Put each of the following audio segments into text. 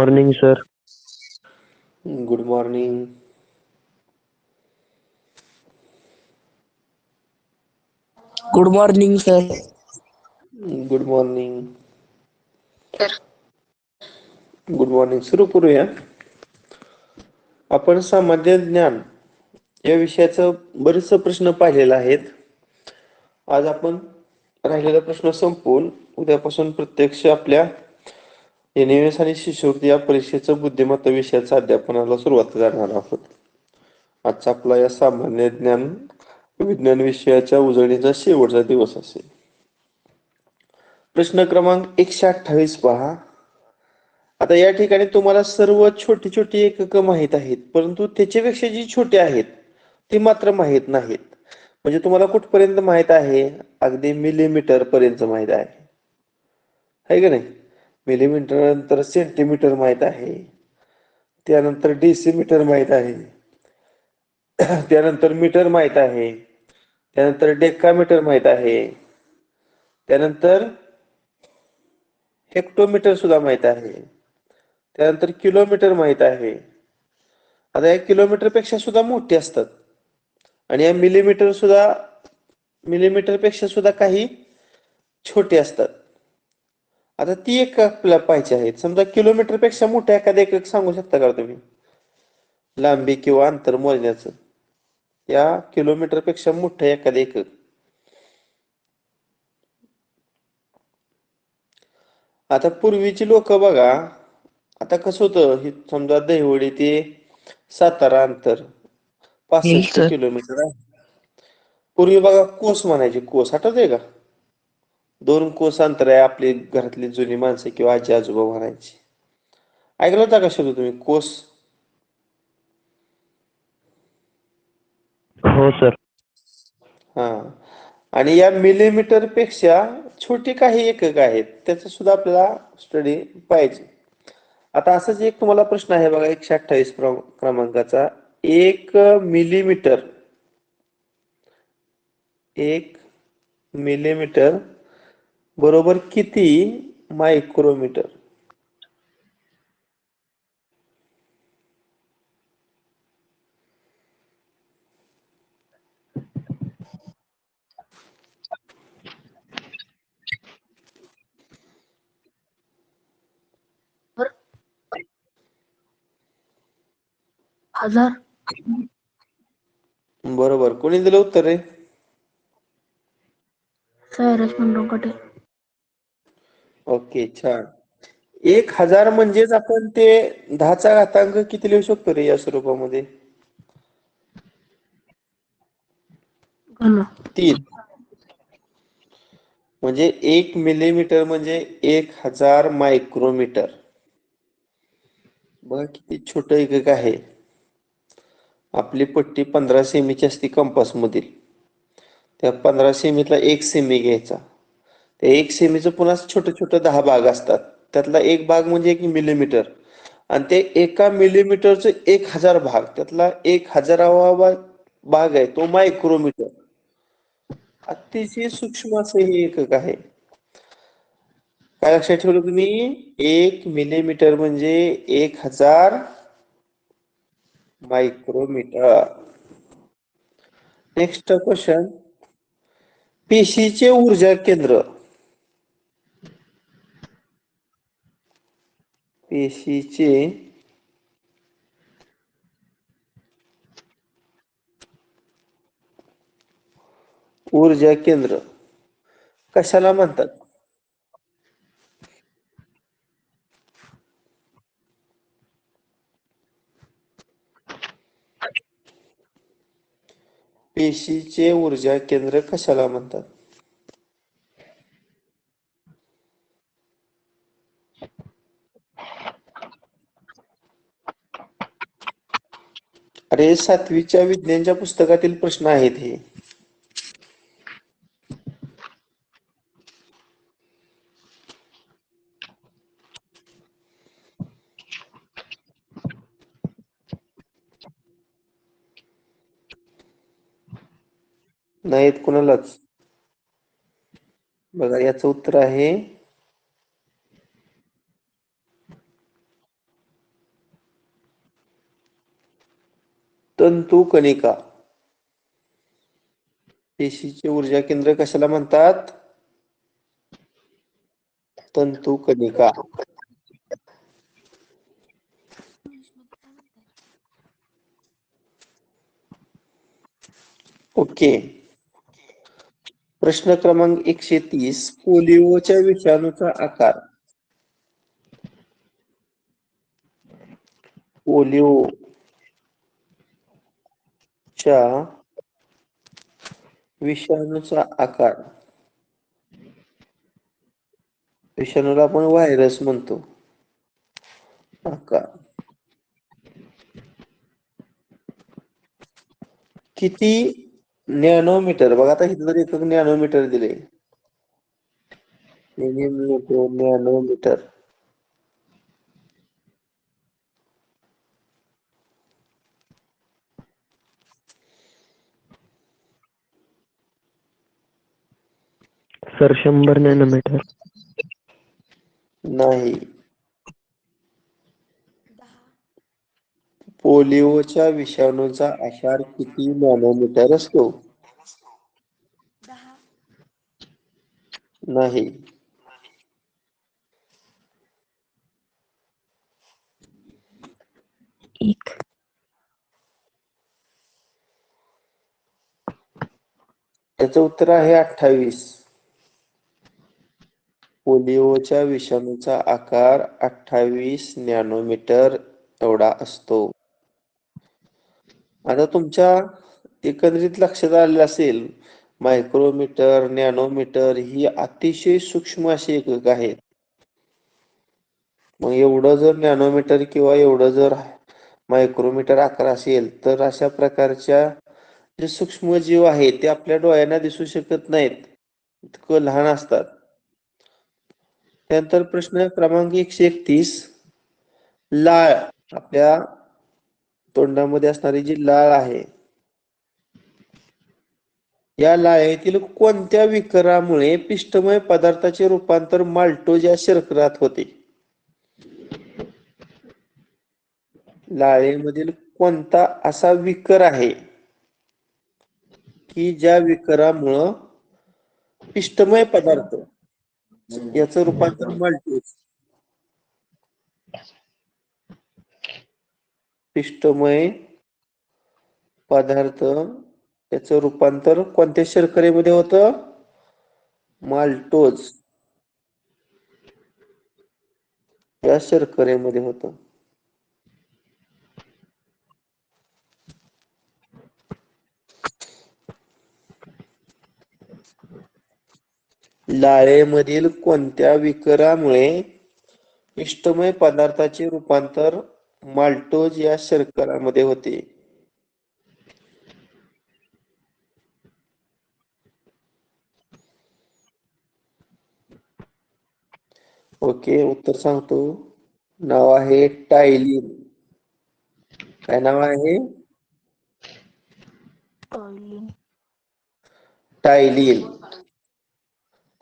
Morning sir good morning good morning sir good morning good morning सुरू करूया. आपण सामान्य ज्ञान या विषयाचं बरेच प्रश्न पाहिलेले आहेत. आज आपण राहिलेला प्रश्न संपवून उद्यापासून प्रत्यक्ष आपल्या एनएस आणि शिष्यवृत्ती या परीक्षेचं बुद्धिमत्ता विषयाच्या अध्यापनाला सुरुवात करणार आहोत. आजचा आपला या सामान्य ज्ञान विज्ञान विषयाच्या उजळणीचा शेवटचा दिवस असेल. प्रश्न क्रमांक एकशे अठ्ठावीस पहा. आता या ठिकाणी तुम्हाला सर्व छोटी छोटी एकक माहीत आहेत परंतु त्याच्यापेक्षा जी छोटी आहेत ती मात्र माहीत नाहीत. म्हणजे तुम्हाला कुठपर्यंत माहीत आहे? अगदी मिलीमीटर पर्यंत माहीत आहे का नाही? मिलीमीटर नंतर सेंटीमीटर माहीत आहे. त्यानंतर डेसिमीटर माहीत आहे. त्यानंतर मीटर माहीत आहे. त्यानंतर डेकामीटर माहीत आहे. त्यानंतर हेक्टोमीटर सुद्धा माहीत आहे. त्यानंतर किलोमीटर माहीत आहे. आता या किलोमीटरपेक्षा सुद्धा मोठी असतात. आणि या मिलीमीटर सुद्धा मिलीमीटरपेक्षा सुद्धा काही छोटे असतात. आता ती एक आपल्याला पाहिजे आहेत समजा किलोमीटरपेक्षा मोठ्या एखाद्या एकक सांगू शकता का तुम्ही? लांबी किंवा अंतर मोजण्याचं. या किलोमीटरपेक्षा मोठं एखादं एकक आता पूर्वीची लोक बघा आता कसं होतं हे समजा दहिवडी ते सातारा अंतर पासष्ट. किलोमीटर आहे. पूर्वी बघा कोस म्हणायचे कोस आठवतंय का? दोन कोस अंतर आहे आपली घरातली जुनी माणसं किंवा आजी आजोबा म्हणायची. ऐकलं होता का शब्द तुम्ही? कोस? हो सर. हा. आणि या मिलीमीटरपेक्षा छोटी काही एकक आहेत त्याचा सुद्धा आपल्याला स्टडी पाहिजे. आता असंच एक तुम्हाला प्रश्न आहे बघा एकशे अठ्ठावीस क्रमांकाचा. एक मिलीमीटर एक मिलीमीटर बरोबर किती मायक्रोमीटर? हजार. बरोबर. कोणी दिलं उत्तर रे? सायरस मंडोकटे ओके छान. एक हजार म्हणजेच आपण ते दहाचा घातांक किती लिहू शकतो रे या स्वरूपामध्ये? घन. तीन. म्हणजे एक मिलीमीटर म्हणजे एक हजार मायक्रोमीटर. बघा किती छोट एकक आहे. आपली पट्टी पंधरा सेमीची असते कंपास मधील त्या पंधरा सेमीतला एक सेमी घ्यायचा. ते एक सेमीचं पुन्हा छोटं छोटं दहा भाग असतात. त्यातला एक भाग म्हणजे एक मिलीमीटर आणि ते एका मिलीमीटरचं एक हजार भाग. त्यातला एक हजारावा भाग आहे तो मायक्रोमीटर अतिशय सूक्ष्म असं हे एकक आहे. काय लक्षात ठेवलं तुम्ही? एक मिलीमीटर म्हणजे एक हजार मायक्रोमीटर नेक्स्ट क्वेश्चन पेशीचे ऊर्जा केंद्र. पेशीचे ऊर्जा केंद्र कशाला म्हणतात? पेशीचे ऊर्जा केंद्र कशाला म्हणतात? अरे सातवीच्या विज्ञानच्या पुस्तकातील प्रश्न आहेत हे. नाहीत कुणालाच. बघा याचं उत्तर आहे तंतू कणिका पेशीचे ऊर्जा केंद्र कशाला म्हणतात? तंतू कणिका ओके. प्रश्न क्रमांक एकशे तीस पोलिओच्या विषाणूचा आकार. पोलिओ. च्या विषाणूचा आकार. विषाणूला आपण व्हायरस म्हणतो. आकार. किती नॅनोमीटर बघा आता इथं जर एकक नॅनोमीटर दिले. नॅनोमीटर सर शंभर नॅनोमीटर. नाही. पोलिओच्या विषाणूचा आकार किती नॅनोमीटर असतो? नाही. एक. त्याचं उत्तर आहे अठ्ठावीस. पोलिओच्या विषाणूचा आकार अठ्ठावीस नॅनोमीटर एवढा असतो. आता तुमच्या एकंदरीत लक्षात आलेलं असेल मायक्रोमीटर नॅनोमीटर ही अतिशय सूक्ष्म अशी एकक आहेत. मग एवढं जर नॅनोमीटर किंवा एवढं जर मायक्रोमीटर आकार असेल तर अशा प्रकारच्या जे सूक्ष्म जीव आहेत ते आपल्या डोळ्यांना दिसू शकत नाहीत. इतकं लहान असतात. त्यानंतर प्रश्न क्रमांक एकशे एकतीस. लाळ आपल्या तोंडामध्ये असणारी जी लाळ आहे या लाळेतील कोणत्या विकारामुळे पिष्टमय पदार्थाचे रूपांतर माल्टोज या शर्करात होते? लाळेमधील कोणता असा विकर आहे की ज्या विकारामुळं पिष्टमय पदार्थ याच रूपांतर माल्टोज पिष्टमय पदार्थ याच रूपांतर कोणत्या शर्करेमध्ये होतं? माल्टोज. या शर्करेमध्ये होतं. लाळेमधील कोणत्या विकारामुळे पिष्टमय पदार्थाचे रूपांतर माल्टोज या शर्करामध्ये होते? ओके उत्तर सांगतो. नाव आहे टायलिन. काय नाव आहे? टायलिन.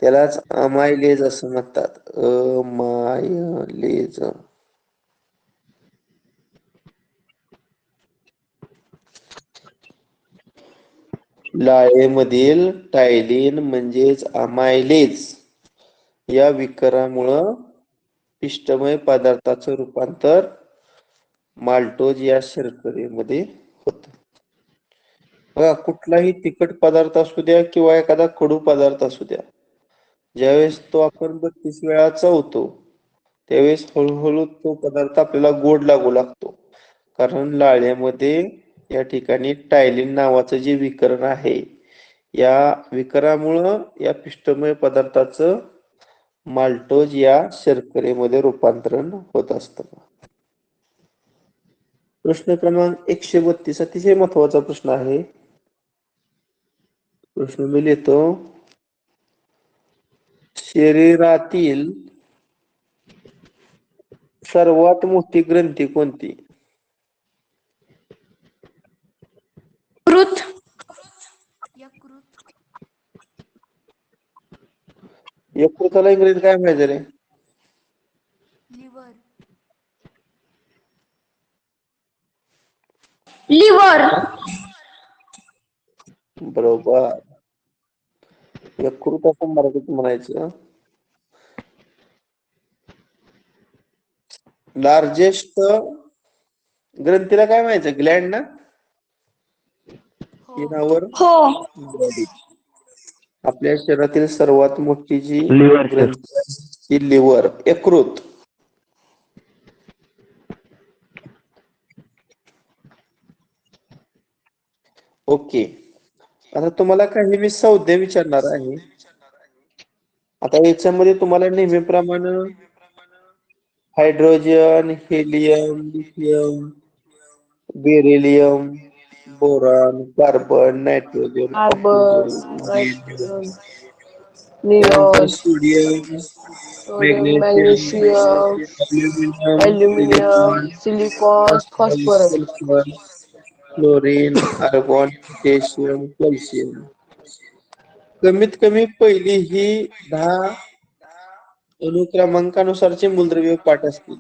त्यालाच अमायलेज असं म्हणतात. अमायलेज. लाळेमधील टायलिन म्हणजेच अमायलेज. या विकारामुळं पिष्टमय पदार्थाचं रूपांतर माल्टोज या शर्करेमध्ये होत. बघा कुठलाही तिखट पदार्थ असू द्या किंवा एखादा कडू पदार्थ असू द्या ज्यावेळेस तो आपण बत्तीस वेळा चावतो त्यावेळेस हळूहळू तो पदार्थ आपल्याला गोड लागू लागतो. कारण लाळ्यामध्ये या ठिकाणी टायलिन नावाचं जे विकरण आहे या विकरामुळं या पिष्टमय पदार्थाचं माल्टोज या शर्करेमध्ये रूपांतरण होत असतं. प्रश्न क्रमांक एकशे बत्तीस अतिशय महत्त्वाचा प्रश्न आहे. प्रश्न मी लिहितो शरीरातील सर्वात मोठी ग्रंथी कोणती? कृत. यकृताला इंग्रजीत काय माहिती रे? लिव्हर. सल्फर बरोबर. यकृत असं मराठीत म्हणायचं. लार्जेस्ट ग्रंथीला काय म्हणायचं? ग्लँड ना? इनावर हो. बॉडी आपल्या शरीरातील सर्वात मोठी जी Liver, sir. ग्रंथी आहे, ती लिव्हर यकृत ओके आता तुम्हाला काही मी संज्ञा विचारणार आहे. आता याच्यामध्ये तुम्हाला नेहमीप्रमाणे hydrogen helium lithium beryllium boron carbon nitrogen sodium magnesium aluminium silicon phosphorus. Chlorine argon potassium calcium कमीत कमी पहिली ही दहा अनुक्रमांकानुसारचे मूलद्रव्य पाठ असतील.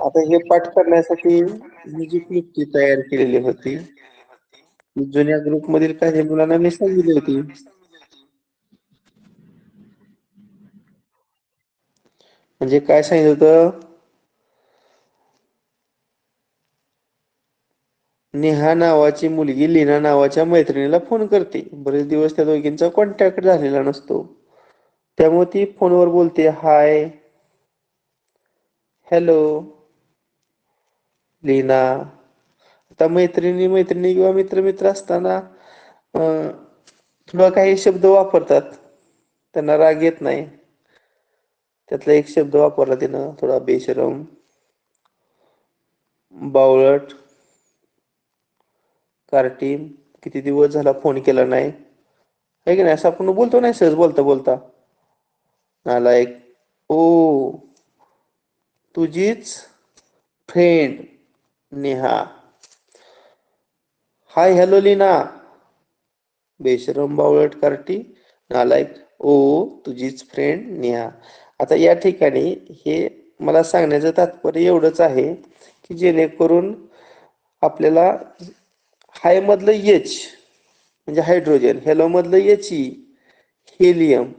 आता हे पाठ करण्यासाठी मी जी क्लुप्ती तयार केलेली होती जुन्या ग्रुप मधील काही मुलांना मी सांगितली होती. म्हणजे काय सांगितलं होतं? नेहा नावाची मुलगी लीना नावाच्या मैत्रिणीला फोन करते. बरेच दिवस त्या दोघींचा कॉन्टॅक्ट झालेला नसतो. त्यामुळे ती फोनवर बोलते हाय हॅलो लीना. आता मैत्रिणी मैत्रिणी किंवा मित्र मित्र असताना अं, थोडा काही शब्द वापरतात. त्यांना राग येत नाही. त्यातला एक शब्द वापरला तिनं थोडा बेशरम बावळट. कार्टी किती दिवस झाला फोन केला नाही. आहे की नाही? असं आपण बोलतो नाही सहज बोलता बोलता. नालायक ओ तुझीच friend Neha. Hi hello Leena. बेशरम बावळट कार्टी नालायक ओ तुझीच फ्रेंड नेहा. आता या ठिकाणी हे मला सांगण्याचं तात्पर्य एवढंच आहे की जेणेकरून आपल्याला हाय मधलं एच म्हणजे हायड्रोजन. हेलो मधलं एच ई हेलियम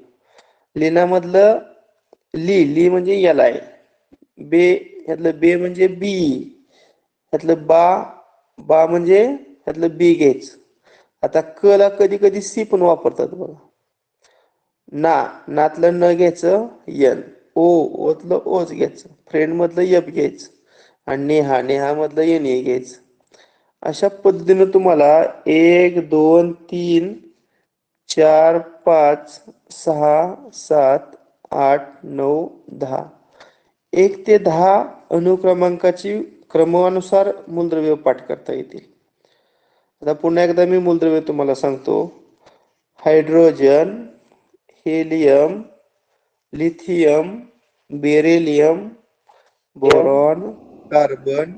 लिनामधलं ली ली म्हणजे एल आय बे ह्यातलं बे म्हणजे बी ह्यातलं बा बा म्हणजे ह्यातलं बी घ्यायचं. आता क ला कधी कधी सी पण वापरतात बघा. ना नातलं न घ्यायचं यन ओ ओतलं ओच घ्यायचं. फ्रेंड मधलं यप घ्यायचं. आणि नेहा नेहा मधलं एन ए घ्यायचं. अशा पद्धतीनं तुम्हाला एक दोन तीन चार पाच सहा सात आठ नऊ दहा. एक ते दहा अनुक्रमांकाची क्रमानुसार मूलद्रव्य पाठ करता येतील. आता पुन्हा एकदा मी मूलद्रव्य तुम्हाला सांगतो. Hydrogen helium lithium beryllium boron carbon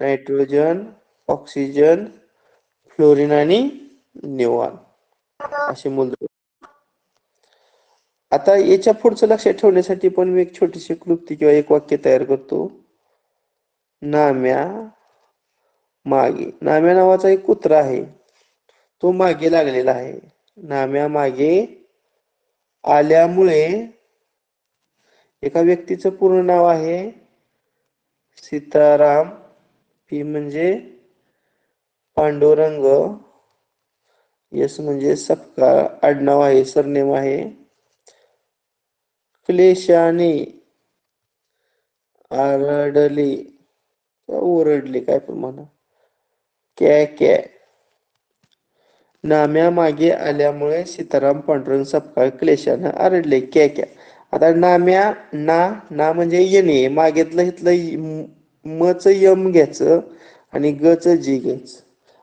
nitrogen oxygen fluorine आणि निऑन असे मूलद्रव्य आता याच्या पुढचं लक्षात ठेवण्यासाठी पण मी एक छोटीशी क्लुप्ती किंवा एक वाक्य तयार करतो. नाम्या मागे. नाम्या नावाचा एक कुत्रा आहे. तो मागे लागलेला आहे. नाम्या मागे आल्यामुळे एका व्यक्तीचं पूर्ण नाव आहे सीताराम. पी म्हणजे पांडुरंग यस म्हणजे सपकाळ आडनाव आहे सरनेम आहे. क्लेशाने आरडली ओरडले ओरडली काय पण म्हणा. कॅ कॅ नाम्या मागे आल्यामुळे सीताराम पांडुरंग सपकाळ क्लेशानं आरडले कॅ कॅ आता नाम्या ना ना म्हणजे येणे मागेतलं इथलं मच यम घ्यायचं आणि गच जी घ्यायचं.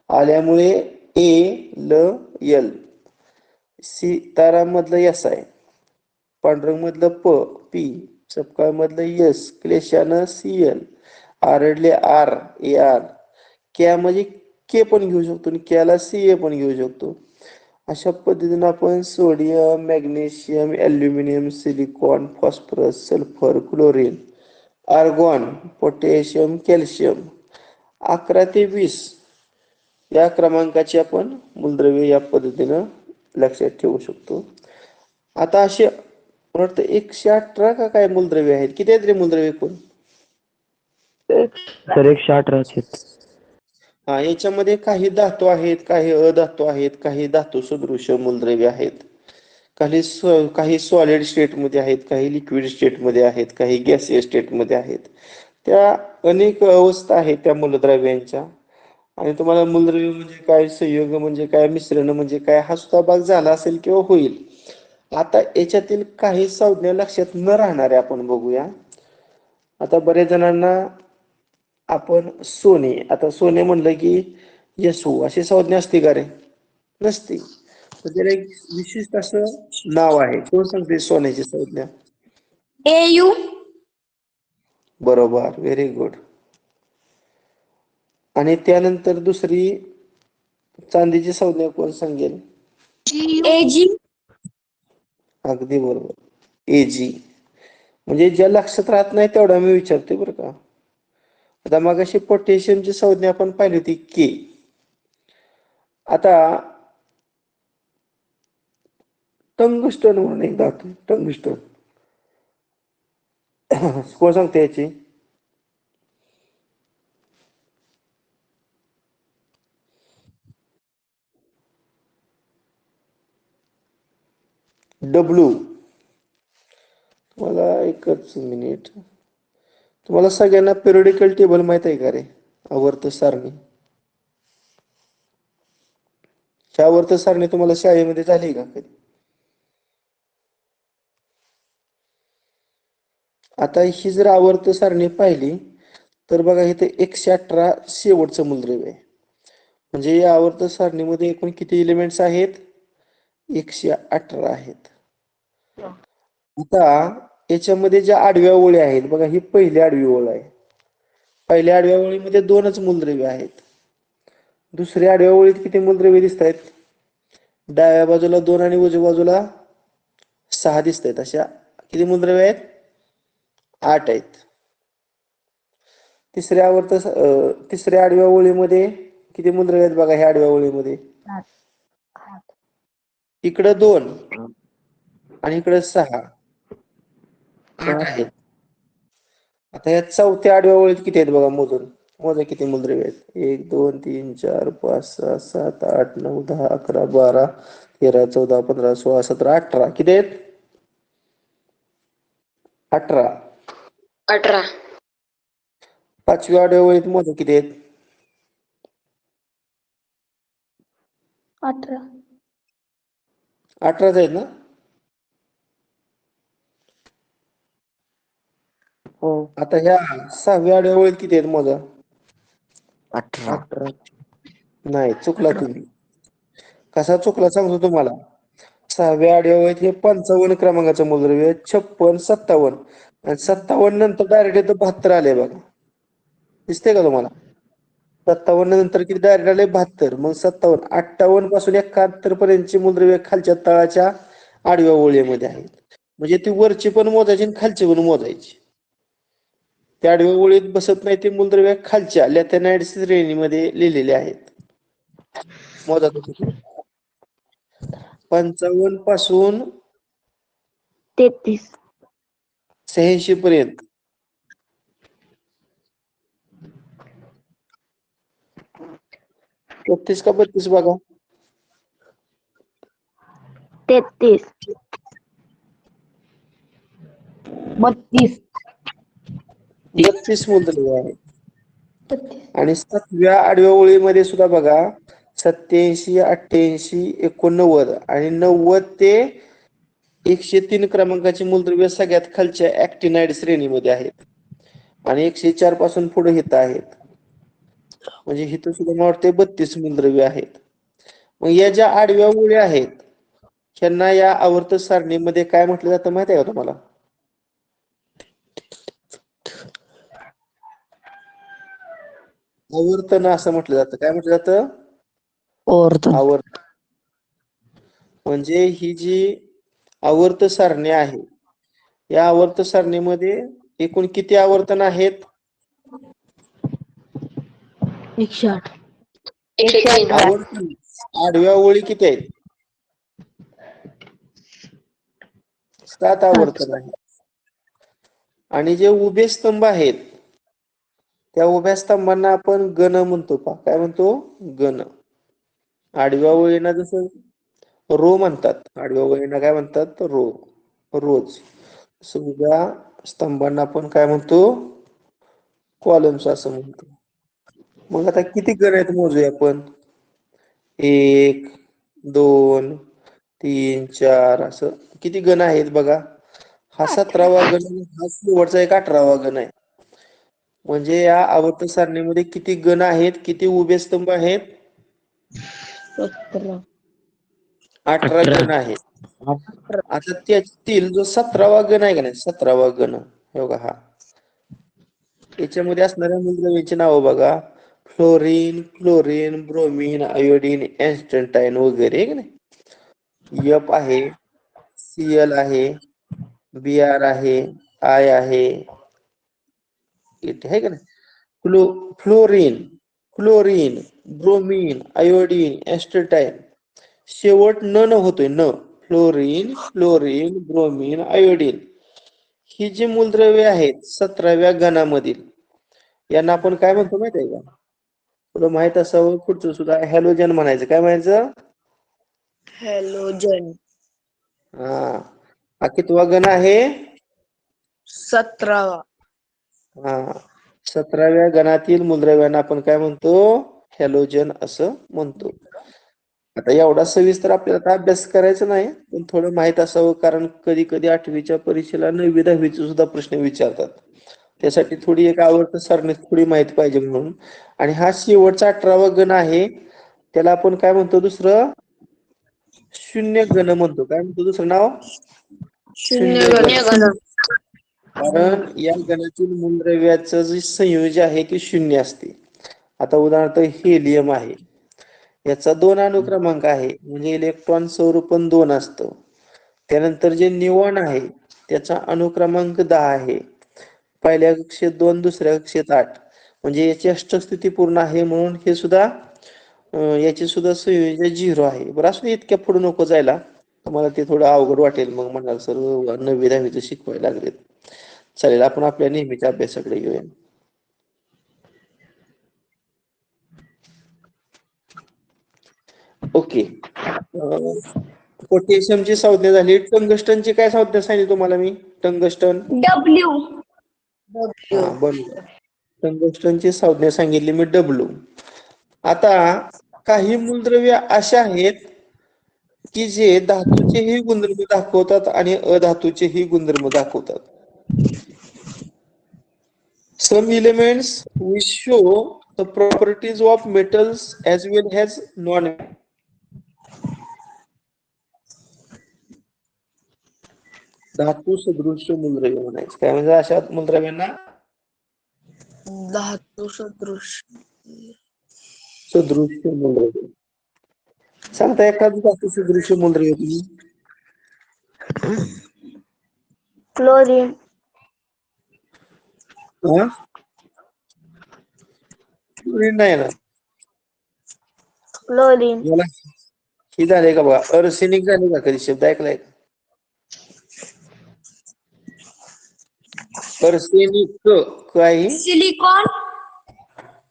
आल्यामुळे ए ल यल. सी तारामधलं यस आहे. पांडुरंगमधलं प पी. सपकाळमधलं यस. क्लेशानं सी एल आरडले आर ए आर. क्या म्हणजे के पण घेऊ शकतो आणि क्याला सी ए पण घेऊ शकतो. अशा पद्धतीने आपण sodium magnesium aluminium silicon phosphorus sulphur chlorine argon potassium calcium अकरा ते वीस या क्रमांकाची आपण मूलद्रव्य या पद्धतीनं लक्षात ठेवू शकतो. आता असे वाटतं एकशे अठरा का काय मूलद्रव्य आहेत? किती आहेत रे मूलद्रव्य एकूण? सर एकशे आहेत. हा याच्यामध्ये काही धातू आहेत काही अधातू आहेत काही धातू सदृश मूलद्रव्य आहेत. काही काही सॉलिड स्टेटमध्ये आहेत काही लिक्विड स्टेटमध्ये आहेत काही गॅसियस स्टेटमध्ये आहेत. त्या अनेक अवस्था आहेत त्या मूलद्रव्यांच्या. आणि तुम्हाला मूलद्रव्य म्हणजे काय संयोग म्हणजे काय मिश्रण म्हणजे काय हा सुद्धा भाग झाला असेल किंवा होईल. आता याच्यातील काही संज्ञा लक्षात न राहणाऱ्या आपण बघूया. आता बरेच जणांना आपण सोने आता सोने म्हणलं की यसू अशी संज्ञा असते का रे? नसते. त्याला एक विशिष्ट असं नाव आहे. कोण सांगते सोन्याची संज्ञा? A U. बरोबर. व्हेरी गुड आणि त्यानंतर दुसरी चांदीची संज्ञा कोण सांगेल? ए जी अगदी बरोबर. एजी. म्हणजे ज्या लक्षात राहत नाही तेवढा मी विचारते बरं का. आता मग अशी पोटॅशियमची संज्ञा आपण पाहिली होती के आता टंगस्टन म्हणून एक धातू टंगस्टन. कोण सांगते याची? डब्ल्यू तुम्हाला एकच मिनिट तुम्हाला सगळ्यांना पेरोडिकल टेबल माहीत आहे का रे? आवर्त सारणी. आवर्त सारणी तुम्हाला शाळेमध्ये झाली का कधी? आता ही जर आवर्त सारणी पाहिली तर बघा इथे एकशे अठरा शेवटचं मूलद्रव्य आहे. म्हणजे या आवर्त सारणीमध्ये एकूण किती एलिमेंट्स आहेत? एकशे अठरा आहेत. आता याच्यामध्ये ज्या आडव्या ओळी आहेत बघा ही पहिली आडवी ओळ आहे. पहिल्या आडव्या ओळीमध्ये दोनच मूलद्रव्य आहेत. दुसऱ्या आडव्या ओळीत किती मूलद्रव्य दिसत आहेत डाव्या बाजूला दोन आणि उजव्या बाजूला सहा दिसत आहेत अशा किती मूलद्रव्य आहेत? आठ आहेत. तिसऱ्या आवर्त तिसऱ्या आडव्या ओळीमध्ये किती मूलद्रव्य आहेत बघा ह्या आडव्या ओळीमध्ये? इकडं दोन. आणि इकडे सहा. आठ आहेत. आता या चौथ्या आडव्या ओळीत किती आहेत बघा मोजून? मोजा किती मूलद्रव्य आहेत? एक दोन तीन चार पाच सहा सात आठ नऊ दहा अकरा बारा तेरा चौदा पंधरा सोळा सतरा अठरा. किती आहेत? अठरा. अठरा. पाचव्या आडव्या ओळीत मोजा किती आहेत? अठरा. अठराच आहेत ना? हो. आता ह्या सहाव्या आडव्या ओळीत किती आहेत मोजा? अठरा. अठरा. नाही चुकला तुम्ही. कसा चुकला सांगतो तुम्हाला. सहाव्या आडव्या ओळीत हे पंचावन्न क्रमांकाचं मूलद्रव्य छप्पन सत्तावन्न. आणि सत्तावन्न नंतर डायरेक्ट येतं बहात्तर आले बघा. दिसते का तुम्हाला? सत्तावन्न नंतर किती डायरेक्ट आले? बहात्तर. मग सत्तावन्न. अठ्ठावन्नपासून एकाहत्तर पर्यंतची मूलद्रव्य खालच्या तळाच्या आडव्या ओळीमध्ये आहेत. म्हणजे ती वरची पण मोजायची आणि खालची पण मोजायची. त्या आडव्या ओळीत बसत नाही ते मूलद्रव्य खालच्या लॅथेनाइड श्रेणीमध्ये लिहिलेले आहेत. तुम्ही. पंचावन्नपासून तेहतीस. शहाऐंशी पर्यंत. तेहतीस का बत्तीस बघा. तेहतीस. बत्तीस. बत्तीस मूलद्रव्य आहे. आणि सातव्या आडव्या ओळीमध्ये सुद्धा बघा सत्याऐंशी अठ्ठ्याऐंशी एकोणनव्वद आणि नव्वद ते एकशे तीन क्रमांकाची मूलद्रव्य सगळ्यात खालच्या ऍक्टिनाइड श्रेणीमध्ये आहेत. आणि एकशे चारपासून पुढे हित आहेत. म्हणजे हिथं सुद्धा मला वाटते बत्तीस मूलद्रव्य आहेत. मग या ज्या आडव्या ओळी आहेत ह्यांना या आवर्त सारणीमध्ये काय म्हटलं जातं माहिती आहे का तुम्हाला? आवर्तन असं म्हटलं जातं. काय म्हटलं जातं? ओव्हर आवर्त म्हणजे ही जी आवर्त सारणी आहे या आवर्त सारणीमध्ये एकूण किती आवर्तन आहेत? एकशे आठ. आडव्या ओळी किती आहेत? सात आवर्तन आहे आणि जे उभे स्तंभ आहेत त्या उभ्या स्तंभांना आपण गण म्हणतो पा काय म्हणतो? गण. आडव्या ओळींना जसं रो म्हणतात. आडव्या ओळींना काय म्हणतात? रो. रोज. उभ्या स्तंभांना आपण काय म्हणतो? कॉलम्स असं म्हणतो. मग आता किती गण आहेत मोजूया आपण? एक दोन तीन चार असं. किती गण आहेत बघा? हा सतरावा गण हा शेवटचा एक अठरावा गण आहे. म्हणजे या आवर्त सारणीमध्ये किती गण आहेत किती उभे स्तंभ आहेत? अठरा. गण आहेत. आता त्यातील जो सतरावा गण आहे का नाही सतरावा गण हे बघा हा. याच्यामध्ये असणाऱ्या मूलद्रव्यांची नावं बघा. Fluorine chlorine bromine iodine astatine वगैरे नाही? यप आहे सीएल आहे बीआर आहे आय आहे इथे आहे का नाही? Flow fluorine chlorine bromine iodine astatine शेवट न न होतोय न. Fluorine chlorine bromine iodine. ही जी मूलद्रव्ये आहेत सतराव्या गणामधील यांना आपण काय म्हणतो माहीत आहे का? तुला माहीत असावं पुढचं सुद्धा हॅलोजन म्हणायचं. काय म्हणायचं? हॅलोजन हा. हा कितवा गण आहे? सतरावा. हा. सतराव्या गणातील मूलद्रव्यांना आपण काय म्हणतो? हॅलोजन असं म्हणतो. आता एवढा सविस्तर आपल्याला अभ्यास करायचा नाही पण थोडं माहीत असावं कारण कधी कधी आठवीच्या परीक्षेला नववी दहावीचे सुद्धा प्रश्न विचारतात. त्यासाठी थोडी एक आवडत सरणी थोडी माहिती पाहिजे म्हणून. आणि हा शेवटचा अठरावा गण आहे. त्याला आपण काय म्हणतो दुसरं? शून्य गण म्हणतो. काय म्हणतो दुसरं नाव? शून्य गण. कारण या गणातील मूलद्रव्याचं जे संयोज आहे ते शून्य असते. आता उदाहरणार्थ हेलियम आहे. याचा दोन अनुक्रमांक आहे. म्हणजे इलेक्ट्रॉन स्वरूपण दोन असतं. त्यानंतर जे निवॉन आहे त्याचा अनुक्रमांक दहा आहे. पहिल्या कक्षेत दोन दुसऱ्या कक्षेत आठ. म्हणजे याची अष्टस्थिती पूर्ण आहे म्हणून हे सुद्धा याचे याची सुद्धा संयोजन झिरो आहे. बरं असं इतक्या पुढे नको जायला. तुम्हाला ते थोडं अवघड वाटेल मग म्हणाल सर नववी दहावीचं शिकवायला लागलेत. चालेल आपण आपल्या नेहमीच्या अभ्यासाकडे घेऊया ओके. पोटॅशियमची संज्ञा झाली. टंगस्टनची काय संज्ञा सांगितली तुम्हाला मी? टंगस्टन? डब्ल्यू बरोबर टंगस्टनची संज्ञा सांगितली मी डब्ल्यू आता काही मूलद्रव्य अशा आहेत की जे धातूचेही गुणधर्म दाखवतात आणि अधातूचेही गुणधर्म दाखवतात. Some elements which show the properties of metals as well as non. धातू सदृश मूलद्रव्य म्हणायचं काय म्हणजे अशा मूलद्रव्यांना? धातू सदृश. सदृश मूलद्रव्य. सांगता एखादं धातू सदृश मूलद्रव्य तुम्ही? क्लोरीन हा? Fluorine नाही ना. क्लोरीन मला ही झाले का बघा अर्सेनिक झाले का कधी शब्द ऐकलाय का अर्सेनिक काही सिलिकॉन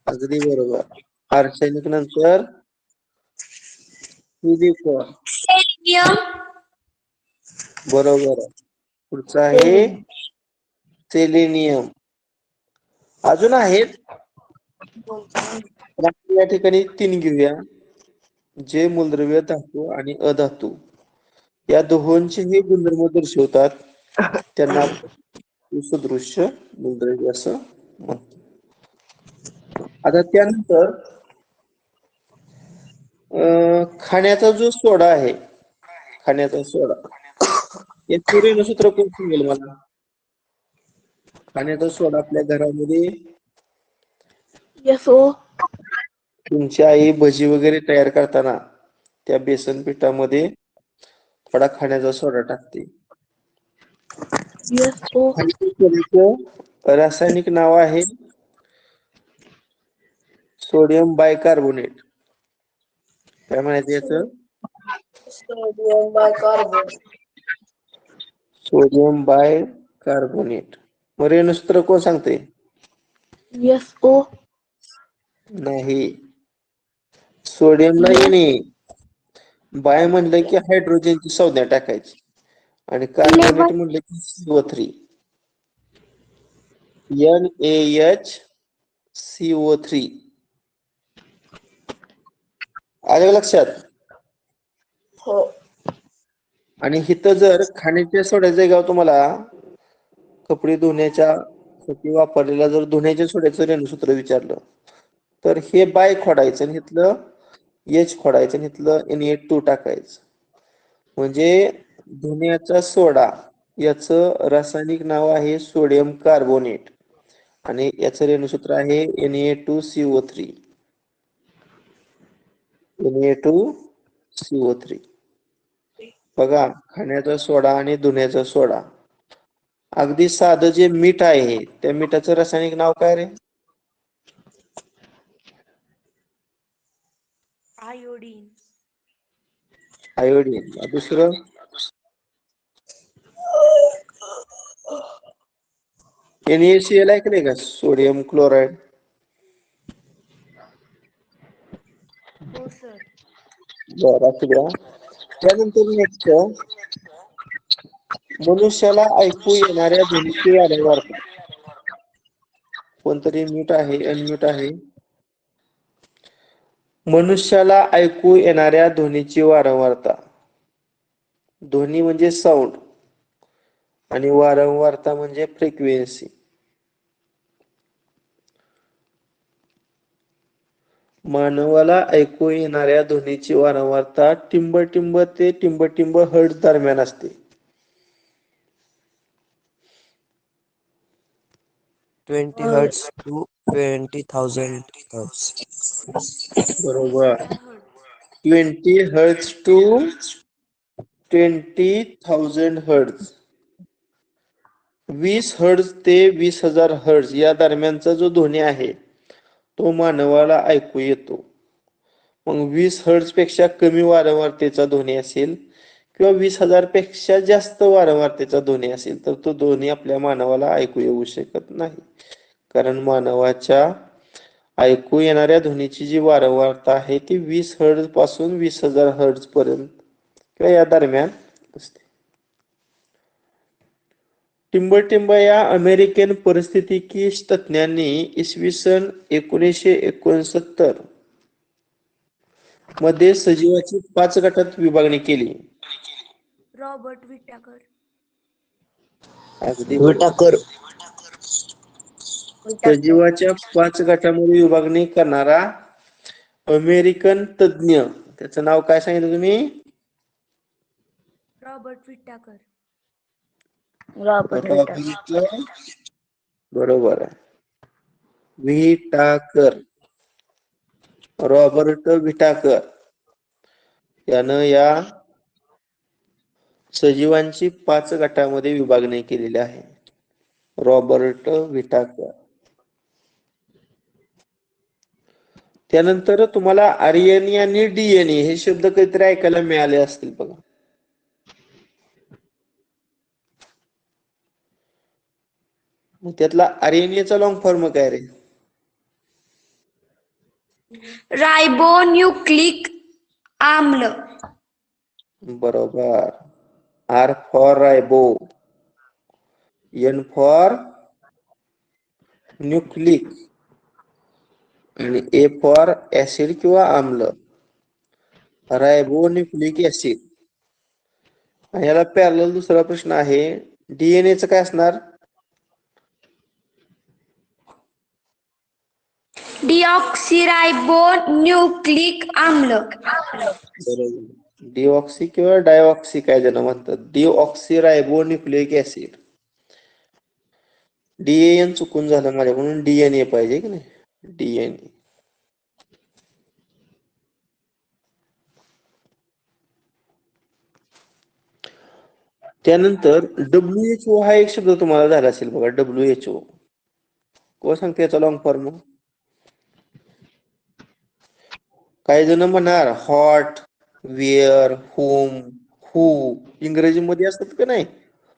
अगदी बरोबर. आर्सेनिक नंतर सिलिकॉन सेलिनियम बरोबर. पुढचं आहे सेलेनियम अजून आहेत. या ठिकाणी तीन घेऊया जे मूलद्रव्य धातू आणि अधातू. या दोहोंचेही गुणधर्म दर्शवतात. त्यांना सदृश्य मूलद्रव्य असं म्हणतो. आता त्यानंतर खाण्याचा जो सोडा आहे खाण्याचा सोडा. या सूर्यनं सूत्र कोण सांगेल मला? खाण्याचा सोडा आपल्या घरामध्ये. यसो तुमची आई भजी वगैरे तयार करताना त्या बेसन पिठामध्ये थोडा खाण्याचा सोडा टाकते. यसो आणि त्या सोड्याचं रासायनिक नाव आहे सोडियम बायकार्बोनेट. काय म्हणायचं याचं? Sodium bicarbonate. Sodium bicarbonate. मग रेणुसूत्र कोण सांगते? एस ओ नाही. सोडियमला येणे. बाय म्हणलं की हायड्रोजनची संज्ञा टाकायची. आणि कार्बोनेट म्हणलं की CO three. N A H CO three. आलं लक्षात? हो. आणि इथं जर खाण्याच्या सोड्याचं जागा तुम्हाला कपडे धुण्याच्या साठी वापरलेला जर धुण्याच्या सोड्याचं रेणूसूत्र विचारलं तर हे बाय खोडायचं आणि इथलं एच खोडायचं आणि इथलं एन ए टू टाकायचं. म्हणजे धुण्याचा सोडा याचं रासायनिक नाव आहे सोडियम कार्बोनेट आणि याचं रेणूसूत्र आहे N A two CO three N A two CO three बघा खाण्याचा सोडा आणि धुण्याचा सोडा. अगदी साधं जे मीठ आहे त्या मिठाचं रासायनिक नाव काय रे? आयोडीन. आयोडीन. दुसरं? NaCl ऐकलंय का सोडियम क्लोराईड. हो बरं असू द्या. त्यानंतर नेक्स्ट मनुष्याला ऐकू येणाऱ्या ध्वनीची वारंवारता कोणतरी म्यूट आहे अनम्यूट आहे. मनुष्याला ऐकू येणाऱ्या ध्वनीची वारंवारता. ध्वनी म्हणजे साऊंड आणि वारंवारता म्हणजे फ्रिक्वेन्सी मानवाला ऐकू येणाऱ्या ध्वनीची वारंवारता टिंब-टिंब ते टिंब-टिंब हर्ट दरम्यान असते. Twenty hertz two twenty thousand बरोबर. Twenty hertz two twenty thousand hertz वीस हर्ट्झ ते वीस हजार हर्ट्झ या दरम्यानचा जो ध्वनी आहे तो मानवाला ऐकू येतो. मग वीस हर्ट्झपेक्षा कमी वारंवारतेचा ध्वनी असेल किंवा वीस हजारपेक्षा जास्त वारंवारतेचा ध्वनी असेल तर तो ध्वनी आपल्या मानवाला ऐकू येऊ शकत नाही. कारण मानवाच्या ऐकू येणाऱ्या ध्वनीची जी वारंवारता आहे ती वीस हर्डपासून वीस हजार हर्ट्झ पर्यंत किंवा या दरम्यान असते. टिंबटिंब या अमेरिकन परिस्थितिकी तज्ज्ञांनी इसवी सन एकोणीसशे एकोणसत्तरमध्ये सजीवाची पाच गटात विभागणी केली. Robert Whittaker. विटाकर. सजीवाच्या पाच गटामध्ये विभागणी करणारा अमेरिकन तज्ञ त्याचं नाव काय सांगितलं तुम्ही? Robert Whittaker. Robert Whittaker. Robert बरोबर आहे. विटाकर. Robert Whittaker. यानं या सजीवांची पाच गटामध्ये विभागणी केलेली आहे. Robert Whittaker. त्यानंतर तुम्हाला आरएनए आणि डीएनए हे शब्द काहीतरी ऐकायला मिळाले असतील बघा. मग त्यातला आरएनएचा लॉंग फॉर्म काय रे? रायबोन्यूक्लिक आम्ल. बरोबर. R for ribo N for nucleic आणि ए फॉर ऍसिड किंवा आम्ल. रायबो न्यूक्लिक ऍसिड याला पॅरल दुसरा प्रश्न आहे. डीएनए च काय असणार? डिऑक्सिरायबोन्यूक्लिक आम्ल. बरोबर. डिऑक्सी किंवा डायऑक्सी काय जण म्हणतात? Deoxy ribo nucleic acid DN चुकून झालं माझ्या म्हणून डीएनए पाहिजे की नाही? डीएनए त्यानंतर डब्ल्यू एच ओ हा एक शब्द तुम्हाला झाला असेल बघा डब्ल्यू एच ओ कोण सांगते याचा लॉंग फॉर्म काही जण म्हणणार हॉट वेअर होम हू इंग्रजीमध्ये असतात का नाही?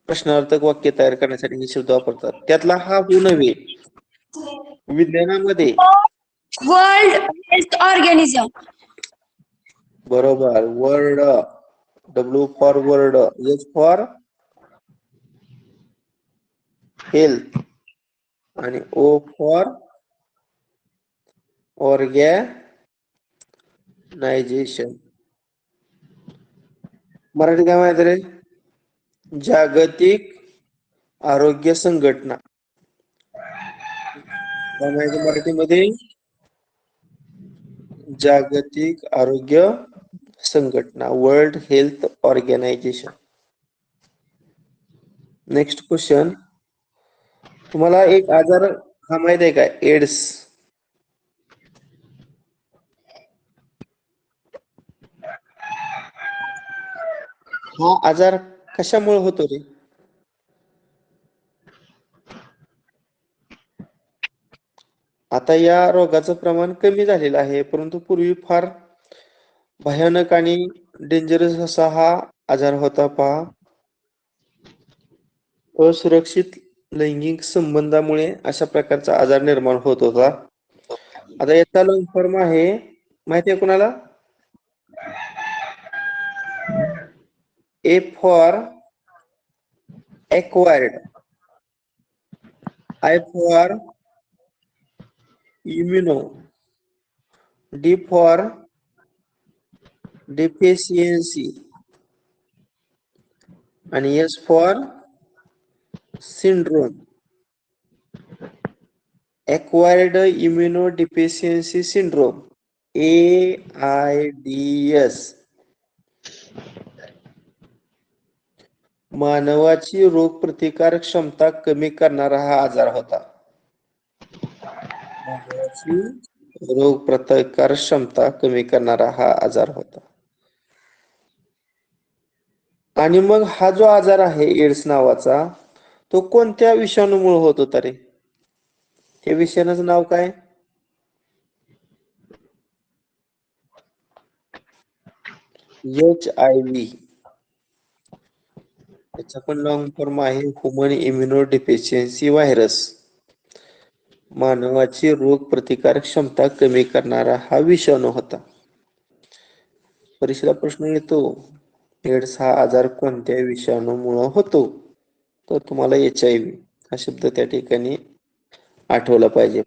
प्रश्नार्थक वाक्य तयार करण्यासाठी हे शब्द वापरतात. त्यातला हा हू नव्हे. विज्ञानामध्ये. वर्ल्ड हेल्थ ऑर्गॅनिझम बरोबर. Word W for word H for health आणि ओ फॉर ऑर्गॅनायझेशन मराठी काय माहिती रे? जागतिक आरोग्य संघटना. काय माहिती मराठीमध्ये? जागतिक आरोग्य संघटना world health organisation. Next question. तुम्हाला एक आजार हा माहीत आहे का? एड्स. हा आजार कशामुळे होतो रे? आता या रोगाचं प्रमाण कमी झालेलं आहे परंतु पूर्वी फार भयानक आणि डेंजरस असा हा आजार होता पहा. असुरक्षित लैंगिक संबंधामुळे अशा प्रकारचा आजार निर्माण होत होता. आता याचा लॉंग फॉर्म आहे माहिती आहे कुणाला? A for acquired. I for immuno. D for deficiency. And S for syndrome. acquired immunodeficiency syndrome AIDS मानवाची रोग प्रतिकार क्षमता कमी करणारा हा आजार होता. मानवाची रोग प्रतिकार क्षमता कमी करणारा हा आजार होता. आणि मग हा जो आजार आहे एड्स नावाचा तो कोणत्या विषाणूमुळे होत होता रे? हे विषाणूचं नाव काय? H I V. त्याचा पण लॉंग फॉर्म आहे ह्युमन इम्युनो डिफिशियन्सी व्हायरस मानवाची रोग प्रतिकारक क्षमता कमी करणारा हा विषाणू होता. परीक्षेला प्रश्न येतो एड्स हा आजार कोणत्या विषाणूमुळे होतो? तर तुम्हाला एच आय व्ही हा शब्द त्या ठिकाणी आठवला पाहिजे.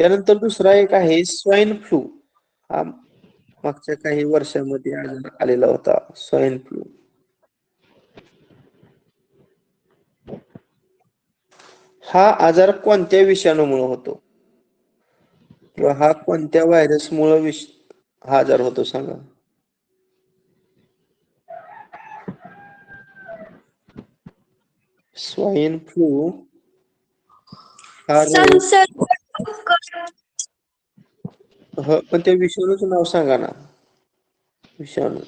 त्यानंतर दुसरा एक आहे स्वाईन फ्लू. हा मागच्या काही वर्षामध्ये आजार आलेला होता स्वाईन फ्लू. हा आजार कोणत्या विषाणूमुळे होतो? किंवा हा कोणत्या व्हायरसमुळे विष हा आजार होतो सांगा. स्वाईन फ्लू हा ह पण त्या विषाणूचं नाव सांगा ना. विषाणू.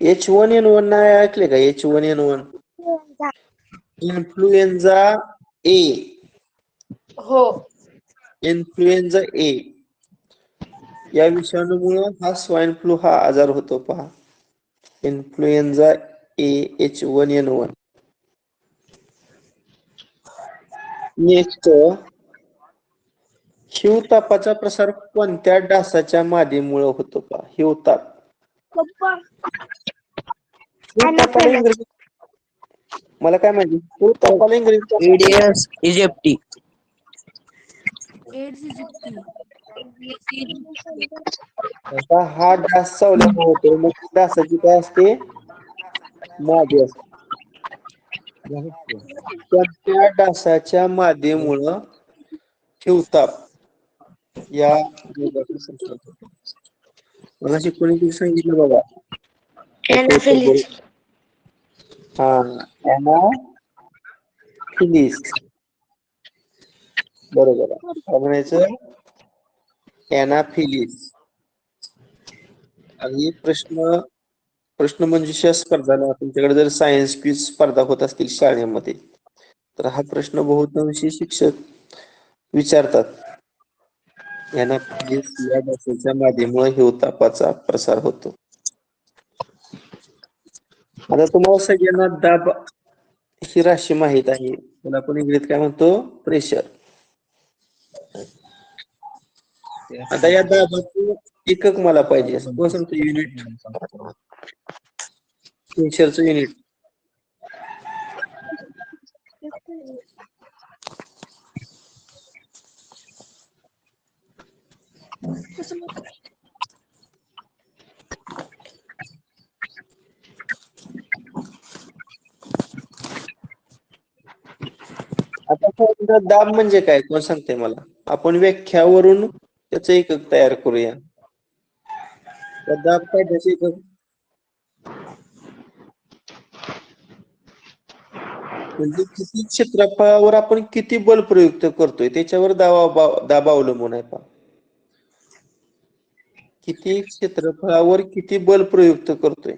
एच वन एन वन नाही ऐकले का H one N one influenza A हो इन्फ्लुएन्झा ए या विषाणूमुळे हा स्वाईन फ्लू हा आजार होतो पहा. Influenza A H one N one next हिवतापाचा प्रसार कोणत्या डासाच्या मादीमुळे होतो पहा? हिवताप. इंग्रजी मला काय माहिती? हिवतापाला इंग्रजी एडियस इजिप्टी एड्स इजिप्ती आता हा डास चावल्यामुळे होतो? मग त्या डासाची काय असते? मादी असते. त्या त्या डासाच्या मादीमुळं ठेवताप. या रोगाचा. मगाशी कोणीतरी सांगितलं बाबा Anopheles. हा फिलिस बरोबर काय म्हणायचं एनाफिलिस आणि प्रश्न प्रश्नमंजुषा स्पर्धा ना तुमच्याकडे जर सायन्स क्विज स्पर्धा होत असतील शाळेमध्ये तर हा प्रश्न बहुतांशी शिक्षक विचारतात. यांना या भाषेच्या माध्यमामुळे हिवतापाचा प्रसार होतो. आता तुम्हाला सगळ्यांना दाब ही राशी माहीत आहे. त्याला आपण इंग्रजीत काय म्हणतो? प्रेशर. आता या दाबाचं एकक मला पाहिजे. कोण सांगतो? युनिट. प्रेशरचं युनिट. आता दाब म्हणजे काय? कोण सांगते मला? आपण व्याख्यावरून त्याच एकक तयार करूया. दाब काय त्याचे एकक? म्हणजे किती क्षेत्रफळावर आपण किती बल प्रयुक्त करतोय? त्याच्यावर दाबा दाब अवलंबून आहे पा किती क्षेत्रफळावर किती बल प्रयुक्त करतोय?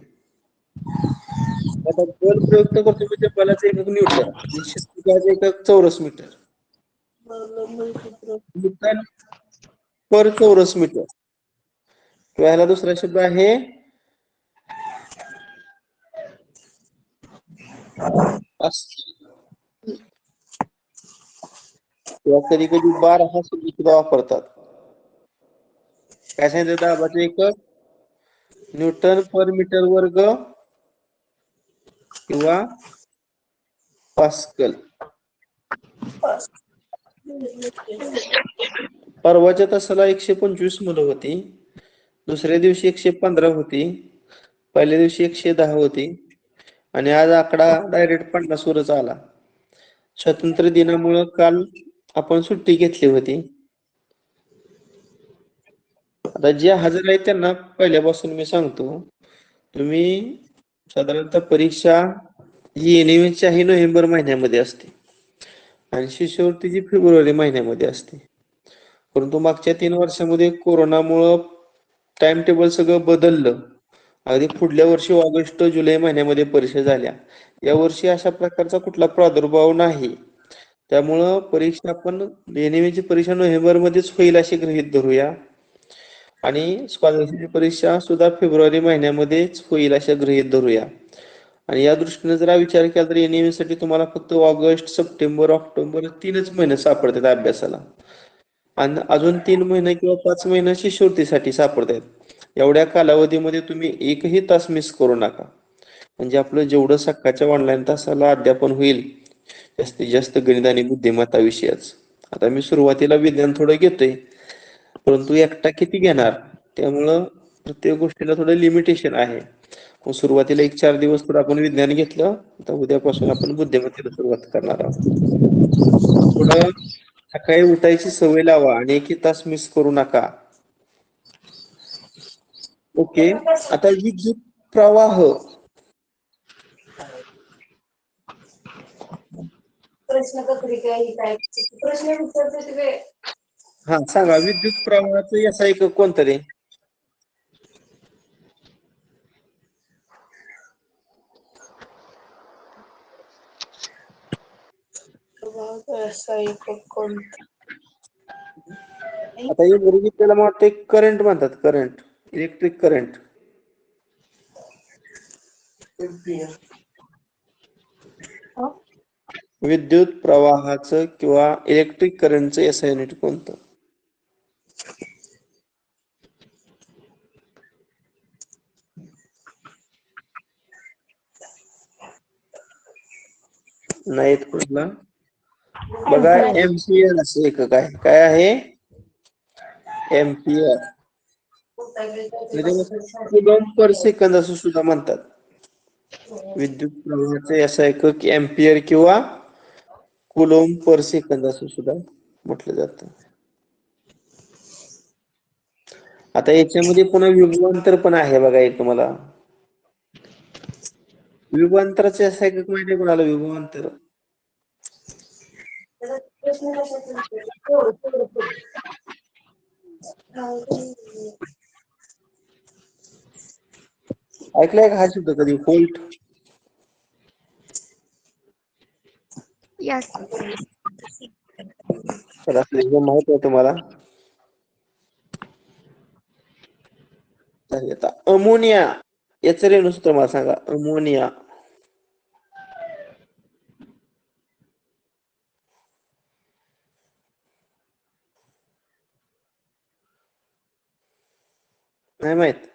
आता बल प्रयुक्त करतोय म्हणजे बलाचं एकक न्यूटन एकक चौरस मीटर. न्यूटन पर चौरस मीटर. किंवा ह्याला दुसरा शब्द आहे. किंवा कधी कधी बार हा शब्द सुद्धा वापरतात. काय सांगितलं दाबाचे एक न्यूटन पर मीटर वर्ग किंवा पास्कल. परवाच्या तासाला एकशे पंचवीस मुलं होती. दुसऱ्या दिवशी एकशे पंधरा होती. पहिल्या दिवशी एकशे दहा होती. आणि आज आकडा डायरेक्ट पन्नास वरच आला. स्वातंत्र्य दिनामुळं काल आपण सुट्टी घेतली होती. आता जे हजर आहेत त्यांना पहिल्यापासून मी सांगतो तुम्ही साधारणतः परीक्षा ही NMA ची ही नोव्हेंबर महिन्यामध्ये असते. आणि शिष्यवृत्तीची फेब्रुवारी महिन्यामध्ये असते. परंतु मागच्या तीन वर्षामध्ये कोरोनामुळं टाइम टेबल सगळं बदललं. अगदी पुढल्या वर्षी ऑगस्ट जुलै महिन्यामध्ये परीक्षा झाल्या. या वर्षी अशा प्रकारचा कुठला प्रादुर्भाव नाही. त्यामुळं परीक्षा आपण NMA ची परीक्षा नोव्हेंबर मध्येच होईल अशी गृहीत धरूया. आणि स्कॉलरशिपची परीक्षा सुद्धा फेब्रुवारी महिन्यामध्येच होईल अशा गृहीत धरूया. आणि या दृष्टीने जरा विचार केला तर NMA साठी तुम्हाला फक्त ऑगस्ट सप्टेंबर ऑक्टोबर तीनच महिने सापडतात अभ्यासाला. आणि अजून तीन महिने किंवा पाच महिने शिष्यवृत्तीसाठी सापडतात. एवढ्या कालावधीमध्ये तुम्ही एकही तास मिस करू नका. म्हणजे आपलं जेवढं सकाळच्या ऑनलाईन तासाला अध्यापन होईल जास्तीत जास्त गणित आणि बुद्धिमत्ता विषयाच. आता मी सुरुवातीला विज्ञान थोडं घेतोय. परंतु एकटा किती घेणार? त्यामुळं प्रत्येक गोष्टीला थोडं लिमिटेशन आहे. मग सुरुवातीला एक चार दिवस थोडं आपण विज्ञान घेतलं आता उद्यापासून आपण बुद्धिमत्तेला सुरुवात करणार आहोत. थोडं सकाळी उठायची सवय लावा आणि एकही तास मिस करू नका. ओके आता विद्युत प्रवाह प्रश्न प्रश्न हा सांगा विद्युत प्रवाहाचं याचा एक कोणतं रे आता इंग्रजीत त्याला मला वाटतं करंट म्हणतात करंट इलेक्ट्रिक करंट विद्युत प्रवाहाचं किंवा इलेक्ट्रिक करंटचं एस युनिट कोणतं? नाहीत कुठला. बघा एमपीएल असं एक काय काय आहे? एम्पियर कुलम पर सेकंद असं सुद्धा म्हणतात. विद्युत प्रवाहाचे असं एकक एम्पियर किंवा कुलोम पर सेकंद असं सुद्धा म्हटलं जात. आता याच्यामध्ये पुन्हा युगांतर पण आहे बघा एक तुम्हाला. विभवांतराचे असं एकक माहिती आहे कोणाला? विभवांतर. प्रश्न कशाचा ऐकलाय का हा शब्द कधी? होल्ट यस माहीत आहे तुम्हाला. अमोनिया. याचं रेणूसूत्र मला सांगा. अमोनिया. नाही माहीत.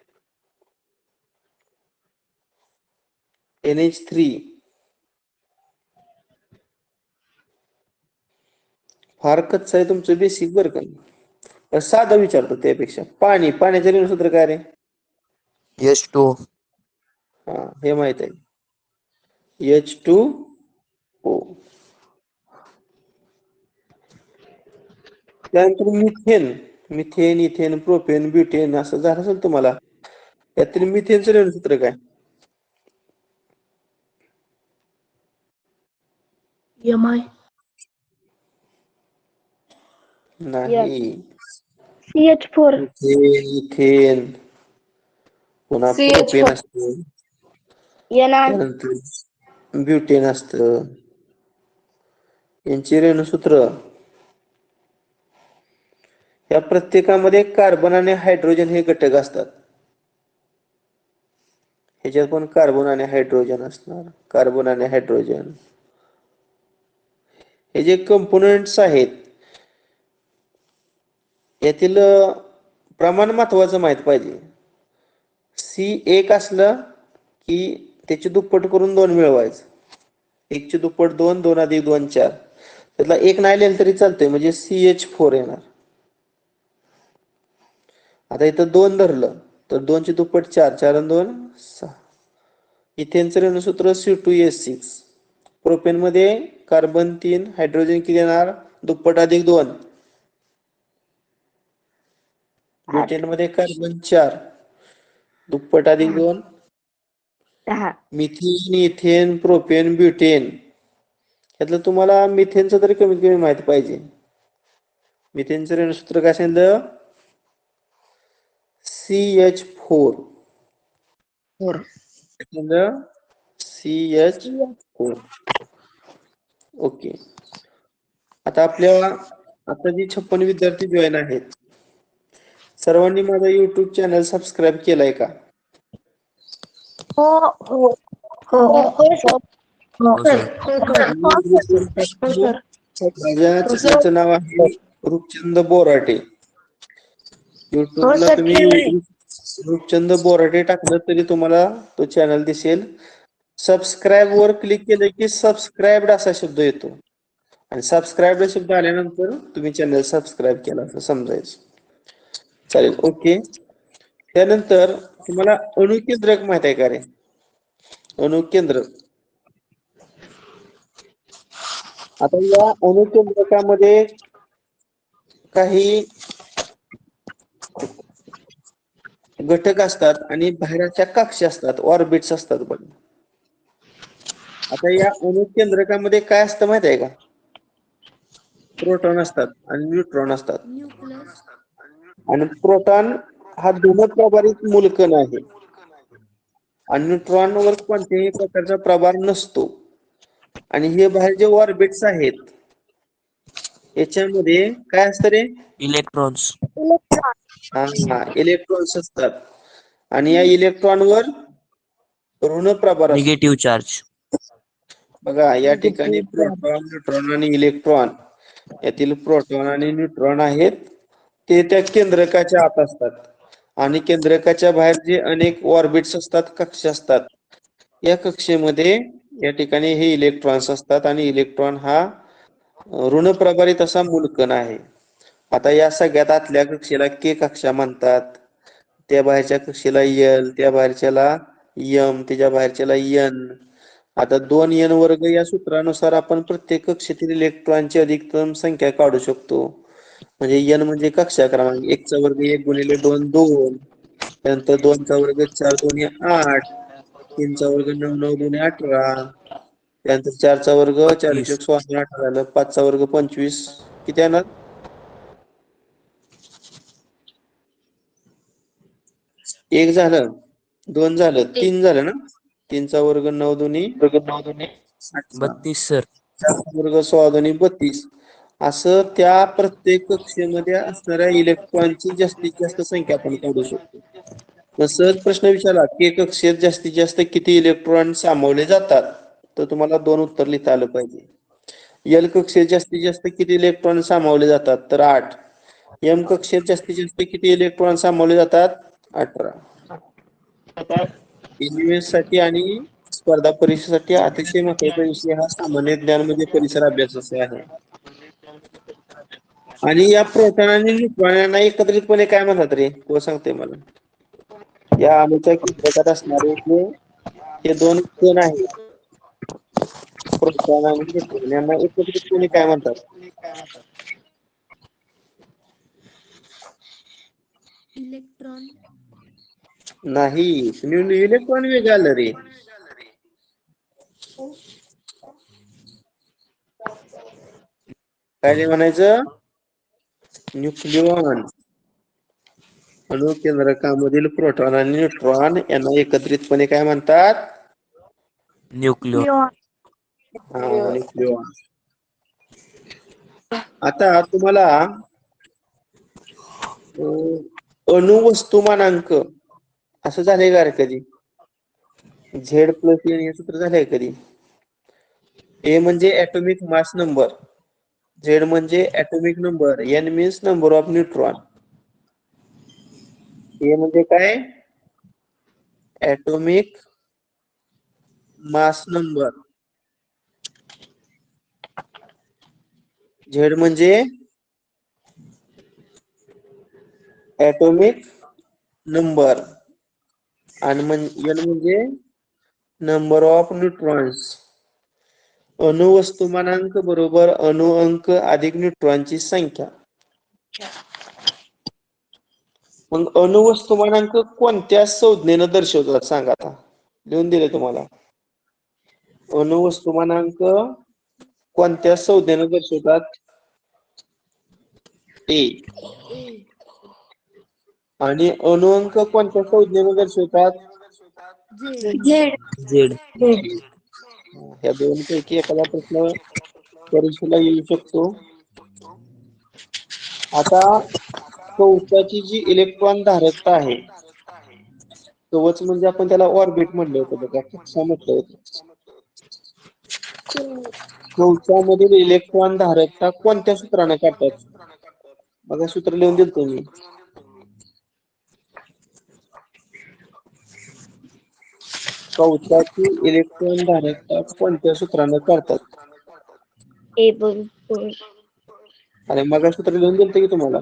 एन एच थ्री फार कच्चं आहे तुमचं बेसिक बरं का? साधं विचारतो त्यापेक्षा. पाणी पाण्याचं रेणूसूत्र काय रे? एच टू हा हे माहीत आहे. H two O. त्यानंतर methane methane ethane propane butane असं झालं असेल तुम्हाला. यातील मिथेनचं रेणूसूत्र काय? एम आय नाही C H four methane ethane. पुन्हा CH4. प्रोपेन असतं. एन आय त्यानंतर ब्युटेन असतं. यांची रेणूसूत्र या प्रत्येकामध्ये कार्बन आणि हायड्रोजन हे घटक असतात. ह्याच्यात पण कार्बन आणि हायड्रोजन असणार. कार्बन आणि हायड्रोजन. हे जे कंपोनंट्स आहेत यातील प्रमाण महत्वाचं माहीत पाहिजे. सी एक असलं की त्याची दुप्पट करून दोन मिळवायचं. एकची दुप्पट दोन दोन अधिक दोन चार. त्यातला एक नाही लिहिलं तरी चालतंय. म्हणजे सी एच फोर येणार. आता इथं दोन धरलं. तर दोनची दुप्पट चार चार आणि दोन सहा. इथेनचं रेणूसूत्र C two S six propane मध्ये कार्बन तीन हायड्रोजन किती येणार? दुप्पट अधिक दोन. ब्युटेन मध्ये कार्बन चार. दुप्पट अधिक दोन. मिथेन इथेन प्रोपेन ब्युटेन यातलं तुम्हाला मिथेनचं तरी कमीत कमी माहीत पाहिजे. मिथेनचं रेणूसूत्र काय सांगितलं? C H four four C H four okay आता आपल्या आता जी छप्पन विद्यार्थी जॉईन आहेत. सर्वांनी माझा युट्यूब चॅनल सबस्क्राईब केलाय का? हो हो हो. माझ्या चॅनलचं नाव आहे रूपचंद बोराटे. युट्यूबला हो, तुम्ही. रूपचंद बोराटे टाकलं तरी तुम्हाला तो चॅनल दिसेल. सबस्क्राईब वर क्लिक केलं की सबस्क्राईब्ड असा शब्द येतो. आणि सबस्क्राईब शब्द आल्यानंतर तुम्ही चॅनल सबस्क्राईब केला असं समजायचं. चालेल ओके. त्यानंतर तुम्हाला अणुकेंद्रक माहीत आहे का रे? अणुकेंद्रक आता या अणुकेंद्रकामध्ये काही घटक असतात आणि बाहेरच्या कक्ष असतात ऑर्बिट्स असतात बघ आता या अणुकेंद्रकामध्ये काय असतं माहीत आहे का? प्रोटॉन असतात आणि न्यूट्रॉन असतात. न्यूक्लियस आणि प्रोटॉन हा धुमप्रभारित मूलकण आहे आणि न्यूट्रॉन वर कोणत्याही प्रकारचा प्रभार नसतो. आणि हे बाहेर जे ऑर्बिट्स आहेत याच्यामध्ये काय असतं रे? इलेक्ट्रॉन्स हा हा इलेक्ट्रॉन्स असतात. आणि या इलेक्ट्रॉनवर ऋण प्रभार निगेटिव्ह चार्ज बघा या ठिकाणी प्रोटॉन न्यूट्रॉन आणि इलेक्ट्रॉन यातील प्रोटॉन आणि न्यूट्रॉन आहेत. ते त्या केंद्रकाच्या आत असतात. आणि केंद्रकाच्या बाहेर जे अनेक ऑर्बिट्स असतात कक्ष असतात. या कक्षेमध्ये या ठिकाणी हे इलेक्ट्रॉन्स असतात. आणि इलेक्ट्रॉन हा अं, ऋणप्रभारित असा मूलकण आहे. आता या सगळ्यात आतल्या कक्षेला के कक्षा म्हणतात. त्या बाहेरच्या कक्षेला यल त्या बाहेरच्याला यम त्याच्या बाहेरच्याला यन आता दोन एन वर्ग या सूत्रानुसार आपण प्रत्येक कक्षेतील इलेक्ट्रॉनची अधिकतम संख्या काढू शकतो. म्हणजे एन म्हणजे कक्षा क्रमांक. एकचा वर्ग एक गुणिले दोन दोन. त्यानंतर दोनचा वर्ग चार दोन्ही आठ. तीनचा वर्ग नऊ नऊ दोन्ही अठरा. त्यानंतर चारचा वर्ग चार एक सोळा अठरा झालं. पाचचा वर्ग पंचवीस. किती येणार? एक झालं दोन झालं तीन झालं ना? तीनचा वर्ग नऊ दोन्ही. वर्ग नऊ दोन्ही. बत्तीस सर. वर्ग सोळा दोन्ही बत्तीस. असं त्या प्रत्येक कक्षेमध्ये असणाऱ्या इलेक्ट्रॉनची जास्तीत जास्त संख्या आपण काढू शकतो. मग सहज प्रश्न विचारला की कक्षेत जास्तीत जास्त किती इलेक्ट्रॉन सामावले जातात? तर तुम्हाला दोन उत्तर लिहिता आलं पाहिजे. एल कक्षेत जास्तीत जास्त किती इलेक्ट्रॉन सामावले जातात? तर आठ. एम कक्षेत जास्तीत जास्त किती इलेक्ट्रॉन सामावले जातात? अठरा. एमएससाठी आणि स्पर्धा परीक्षेसाठी अतिशय महत्त्वाचा विषय हा सामान्य ज्ञान म्हणजे परिसर अभ्यास असे आहे. आणि या प्रोटॉन आणि न्यूट्रॉन एकत्रितपणे काय म्हणतात रे? तो सांगते मला. या आमच्या केंद्रकात असणारे हे दोन कण आहेत. प्रोटॉन आणि न्यूट्रॉन यांना एकत्रितपणे काय म्हणतात? इलेक्ट्रॉन नाही इलेक्ट्रॉन वेगळं आलं रे काय म्हणायचं? न्यूक्लिओन अणु केंद्रकामधील प्रोटॉन आणि न्यूट्रॉन यांना एकत्रितपणे काय म्हणतात? न्यूक्लिओ हा, न्यूक्लिओन आता तुम्हाला अणुवस्तुमानांक असं झालंय का रे कधी? झेड प्लस एन हे सूत्र झालंय कधी? ए म्हणजे ऍटोमिक मास नंबर झेड म्हणजे atomic number N means number of neutron A म्हणजे काय? ऍटोमिक मास नंबर झेड म्हणजे ऍटोमिक नंबर आणि एन म्हणजे नंबर ऑफ न्यूट्रॉन्स अणुवस्तुमानांक बरोबर अणु अंक अधिक न्यूट्रॉनची संख्या. मग अणुवस्तुमानांक कोणत्या संज्ञेनं दर्शवतात सांगा आता. लिहून दिले तुम्हाला. अणुवस्तुमानांक कोणत्या संज्ञेनं दर्शवतात? ए. आणि अणुअंक कोणत्या संज्ञेनं दर्शवतात झेड. ह्या दोन पैकी एखादा प्रश्न परीक्षेला येऊ शकतो. आता कवचाची जी इलेक्ट्रॉन धारकता आहे कवच म्हणजे आपण त्याला ऑर्बिट म्हणलं होतं बघा कक्षा म्हटलं होतं. कवचामधील इलेक्ट्रॉन धारकता कोणत्या सूत्राने काढतात? बघा सूत्र लिहून दिलं तुम्ही कवचाची इलेक्ट्रॉन धारकता कोणत्या सूत्राने काढतात? ए बरोबर आणि मग सूत्र लिहून दिलं की तुम्हाला?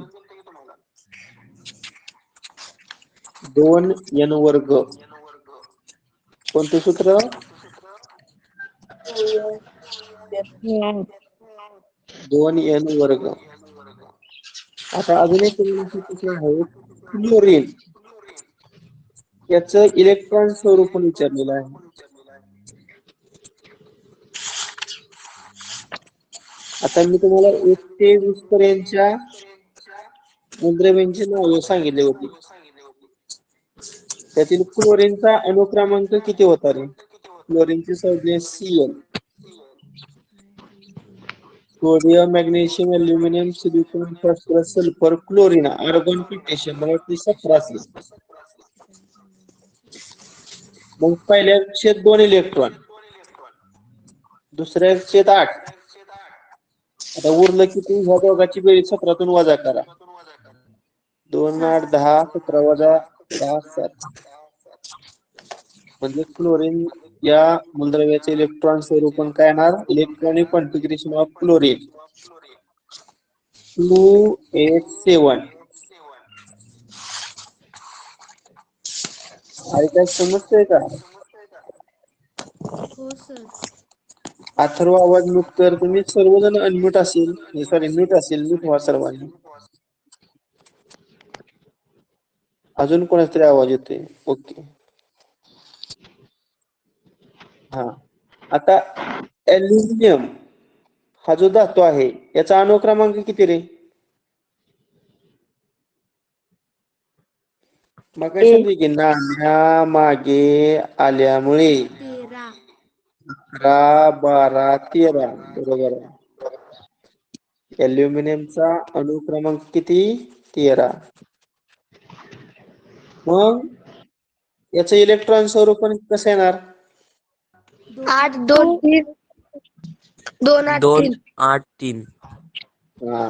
दोन एन वर्ग. कोणते सूत्र? दोन एन वर्ग. आता अजून एक आहे. क्लोरीन. याच इलेक्ट्रॉन स्वरूप पण विचारलेलं आहे. आता मी तुम्हाला एक ते वीस पर्यंतच्या मुद्रव्यांची नावे सांगितली होती. त्यातील क्लोरीनचा अनुक्रमांक किती होता रे? क्लोरीनची संज्ञा CL sodium magnesium aluminium silicon phosphorus sulphur chlorine argon potassium मला वाटते सतरा असेल मग पहिल्या शेत दोन इलेक्ट्रॉन दुसऱ्या शेत आठ. आता उरलं किती? ह्या दोघांची बेरीज सतरातून वजा करा. दोन आठ दहा सतरा वजा दहा सात. म्हणजे क्लोरीन या मूलद्रव्याचे इलेक्ट्रॉन स्वरूपण काय येणार? Electronic configuration of chlorine two eight seven काय समजतंय का? हो सर अथर्व आवाज म्यूट कर तुम्ही सर्वजण अनम्यूट असेल. सॉरी म्यूट असेल. म्यूट व्हा सर्वांनी. अजून कोणाचा तरी आवाज येतोय? ओके हा. आता अल्युमिनियम हा जो धातू आहे याचा अनुक्रमांक किती रे? मग काय की नाण्या मागे आल्यामुळे तेरा. अकरा बारा तेरा बरोबर. आहे अल्युमिनियमचा अनुक्रमांक किती? तेरा. मग याचं इलेक्ट्रॉन स्वरूपण कसं येणार? आठ दोन तीन. दोन आठ दोन तीन. आठ तीन. हा.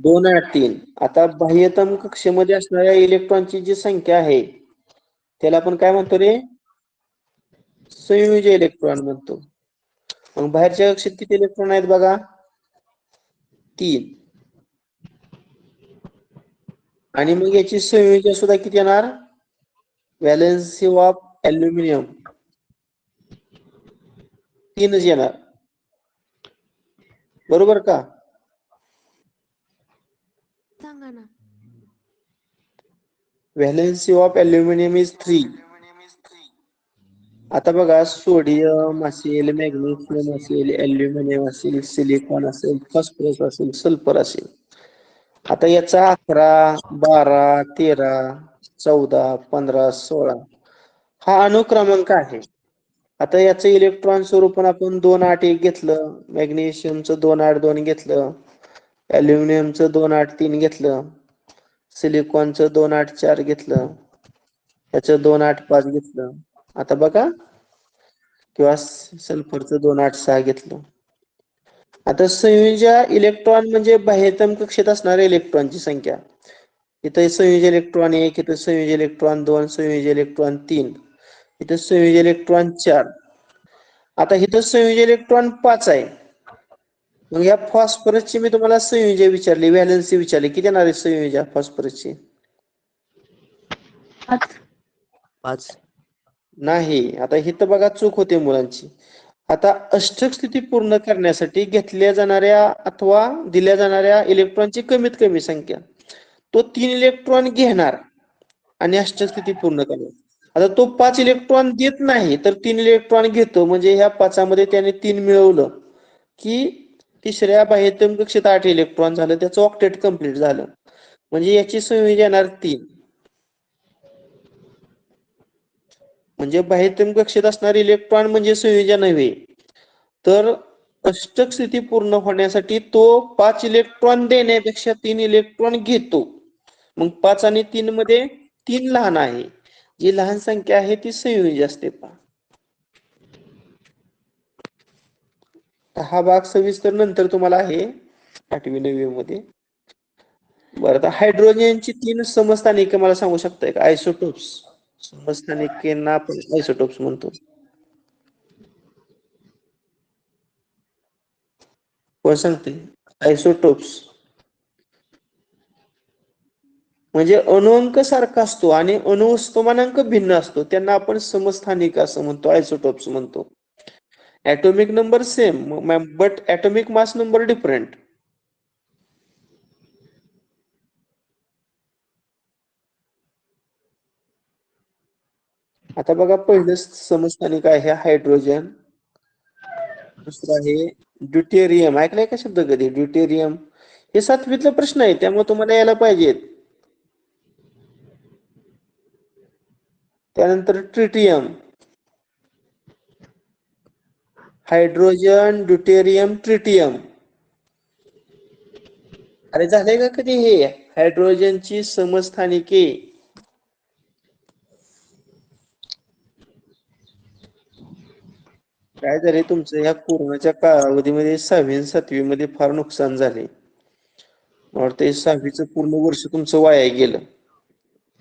दोन आठ तीन. आता बाह्यतम कक्षेमध्ये असणाऱ्या इलेक्ट्रॉनची जी संख्या आहे त्याला आपण काय म्हणतो रे? संयुज इलेक्ट्रॉन म्हणतो. मग बाहेरच्या कक्षेत किती इलेक्ट्रॉन आहेत बघा? तीन. आणि मग याची संयोजन सुद्धा किती येणार? व्हॅलेन्सी ऑफ अल्युमिनियम तीनच येणार. बरोबर का सांगा ना valency of aluminium is three. आता बघा सोडियम असेल मॅग्नेशियम असेल अल्युमिनियम असेल सिलिकॉन असेल फॉस्फरस असेल सल्फर असेल. आता याचा अकरा बारा तेरा चौदा पंधरा सोळा हा अनुक्रमांक आहे. आता याचं इलेक्ट्रॉन स्वरूपण आपण दोन आठ एक घेतलं. मॅग्नेशियमचं दोन आठ दोन घेतलं. अल्युमिनियमचं दोन आठ तीन घेतलं. सिलिकॉनचं दोन आठ चार घेतलं. याचं दोन आठ पाच घेतलं. आता बघा. किंवा सल्फरचं दोन आठ सहा घेतलं. आता संयोजा इलेक्ट्रॉन म्हणजे बाह्यतम कक्षेत असणाऱ्या इलेक्ट्रॉनची संख्या. इथं संयोज इलेक्ट्रॉन एक इथं संयोज इलेक्ट्रॉन दोन संयोज इलेक्ट्रॉन तीन इथं संयोज इलेक्ट्रॉन चार. आता इथं संयोज इलेक्ट्रॉन पाच आहे. मग या फॉस्फरसची मी तुम्हाला संयोजन विचारली व्हॅलन्सी विचारली. किती येणार आहे संयोजा फॉस्फरसची? पाच. नाही आता इथं बघा चूक होते मुलांची. आता अष्टक स्थिती पूर्ण करण्यासाठी घेतल्या जाणाऱ्या अथवा दिल्या जाणाऱ्या इलेक्ट्रॉनची कमीत कमी संख्या. तो तीन इलेक्ट्रॉन घेणार आणि अष्टक स्थिती पूर्ण करणार. आता तो पाच इलेक्ट्रॉन देत नाही तर तीन इलेक्ट्रॉन घेतो. म्हणजे ह्या पाचामध्ये त्याने तीन मिळवलं की तिसऱ्या बाह्यतम कक्षेत आठ इलेक्ट्रॉन झालं त्याचं ऑक्टेट कंप्लीट झालं. म्हणजे याची संयोजन येणार तीन. म्हणजे बाह्यतम कक्षेत असणारे इलेक्ट्रॉन म्हणजे संयोजन नव्हे. तर अष्टक स्थिती पूर्ण होण्यासाठी तो पाच इलेक्ट्रॉन देण्यापेक्षा तीन इलेक्ट्रॉन घेतो. मग पाच आणि तीन मध्ये तीन लहान आहे. जी लहान संख्या आहे ती संयोजी असते पहा. हा भाग सविस्तर नंतर तुम्हाला आहे आठवी नववी मध्ये. बरं आता हायड्रोजनची तीन समस्थानिके मला सांगू शकताय का आयसोटोप्स समस्थानिकेंना आपण आयसोटोप्स म्हणतो. कोण सांगते आयसोटोप्स म्हणजे अणुअंक सारखा असतो आणि अणुस्तमानांक भिन्न असतो. त्यांना आपण समस्थानिक असं म्हणतो आयसोटोप्स म्हणतो. Atomic number same but but mass number different आता बघा पहिलं समस्थानिक आहे हायड्रोजन दुसरं आहे ड्युटेरियम ऐकलंय का शब्द कधी? ड्युटेरियम हे सातवीतला प्रश्न आहे त्यामुळे तुम्हाला यायला पाहिजेत. त्यानंतर ट्रिटियम हायड्रोजन ड्युटेरियम ट्रिटियम. अरे झाले का कधी हे? हायड्रोजनची समस्थानिके. काय झाले तुमचं? या कोरोनाच्या कालावधीमध्ये सहावी आणि सातवी मध्ये फार नुकसान झाले मला वाटतं सहावीचं पूर्ण वर्ष तुमचं वाया गेलं.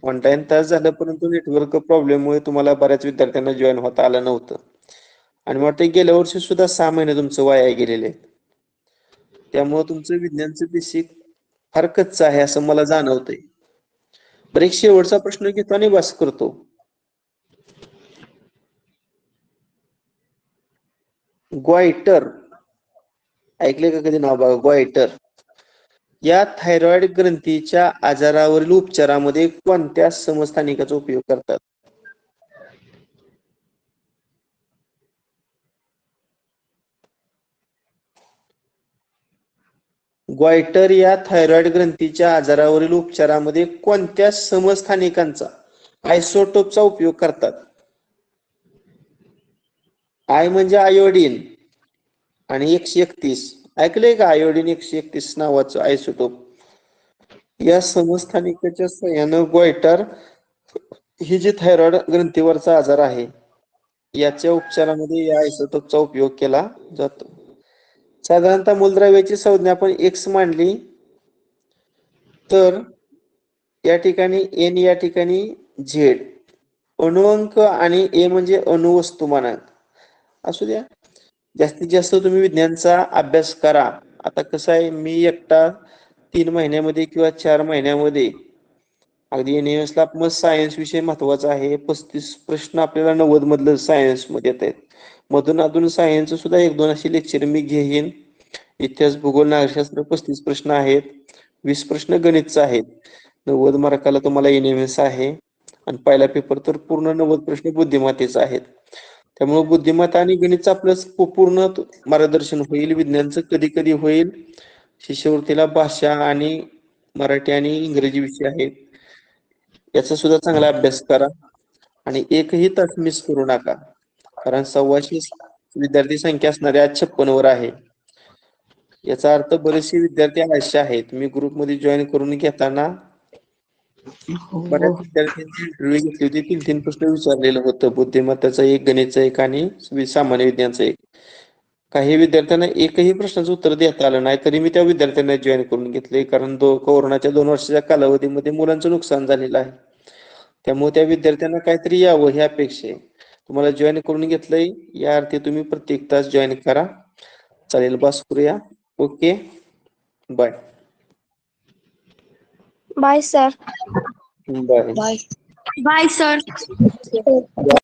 ऑनलाईन तास झालं परंतु नेटवर्क प्रॉब्लेममुळे तुम्हाला बऱ्याच विद्यार्थ्यांना जॉईन होता आलं नव्हतं. आणि वाटते गेल्या वर्षी सुद्धा सहा महिने तुमचं वाया गेलेले आहेत. त्यामुळे तुमचं विज्ञानचं बेसिक फार कच्चं आहे असं मला जाणवतंय. बरं एक शेवटचा प्रश्न घेतो आणि बस करतो. ग्वायटर. ऐकले का कधी नाव बघा? ग्वायटर. या थायरॉइड ग्रंथीच्या आजारावरील उपचारामध्ये कोणत्या समस्थानिकाचा उपयोग करतात? ग्वायटर या थायरॉइड ग्रंथीच्या आजारावरील उपचारामध्ये कोणत्या समस्थानिकांचा आयसोटोपचा उपयोग करतात? आय म्हणजे आयोडीन आणि एकशे एकतीस. ऐकलंय का आयोडीन एकशे एकतीस नावाचं आयसोटोप? या समस्थानिकाच्या सहाय्यानं ग्वायटर ही जी थायरॉइड ग्रंथीवरचा आजार आहे याच्या उपचारामध्ये या आयसोटोपचा उपयोग केला जातो. साधारणतः मूलद्रव्याची संज्ञा आपण एक्स मांडली तर या ठिकाणी एन या ठिकाणी झेड अणुअंक आणि ए म्हणजे अणुवस्तुमानांक असू द्या. जास्तीत जास्त तुम्ही विज्ञानचा अभ्यास करा. आता कसं आहे मी एकटा तीन महिन्यामध्ये किंवा चार महिन्यामध्ये अगदी एन ला मग सायन्स विषय महत्त्वाचा आहे. पस्तीस प्रश्न आपल्याला नव्वद मधलं सायन्समध्ये येत आहेत. मधून अधून सायन्स सुद्धा एक दोन असे लेक्चर मी घेईन. इतिहास भूगोल नागरिकशास्त्र पस्तीस प्रश्न आहेत. वीस प्रश्न गणितचा आहेत. नव्वद मार्काला तुम्हाला एनएमएस आहे. आणि पहिला पेपर तर पूर्ण नव्वद प्रश्न बुद्धिमत्तेचा आहेत. त्यामुळे बुद्धिमत्ता आणि गणितचं आपलं पूर्ण मार्गदर्शन होईल विज्ञानचं कधी कधी होईल. शिष्यवृत्तीला भाषा आणि मराठी आणि इंग्रजी विषय आहेत. याचा सुद्धा चांगला अभ्यास करा. आणि एकही तास मिस करू नका. कारण सव्वाशे विद्यार्थी संख्या असणाऱ्या आज छप्पन वर आहे. याचा अर्थ बरेचसे विद्यार्थी आळशी आहेत. मी ग्रुपमध्ये जॉईन करून घेताना बऱ्याच विद्यार्थ्यांची इंटरव्ह्यू घेतली होती. तीन तीन प्रश्न विचारलेलं होतं. बुद्धिमत्ताचा एक गणितचा एक आणि सामान्य विज्ञानचा एक. काही विद्यार्थ्यांना एकही प्रश्नाचं उत्तर देता आलं नाही. तरी मी त्या विद्यार्थ्यांना जॉईन करून घेतले कारण दो कोरोनाच्या दोन वर्षाच्या कालावधीमध्ये मुलांचं नुकसान झालेलं आहे. त्यामुळे त्या विद्यार्थ्यांना काहीतरी यावं ही अपेक्षा आहे. तुम्हाला जॉईन करून घेतलंय. या अर्थी तुम्ही प्रत्येक तास जॉईन करा. चालेल बस करूया. Okay. Bye bye sir bye bye bye sir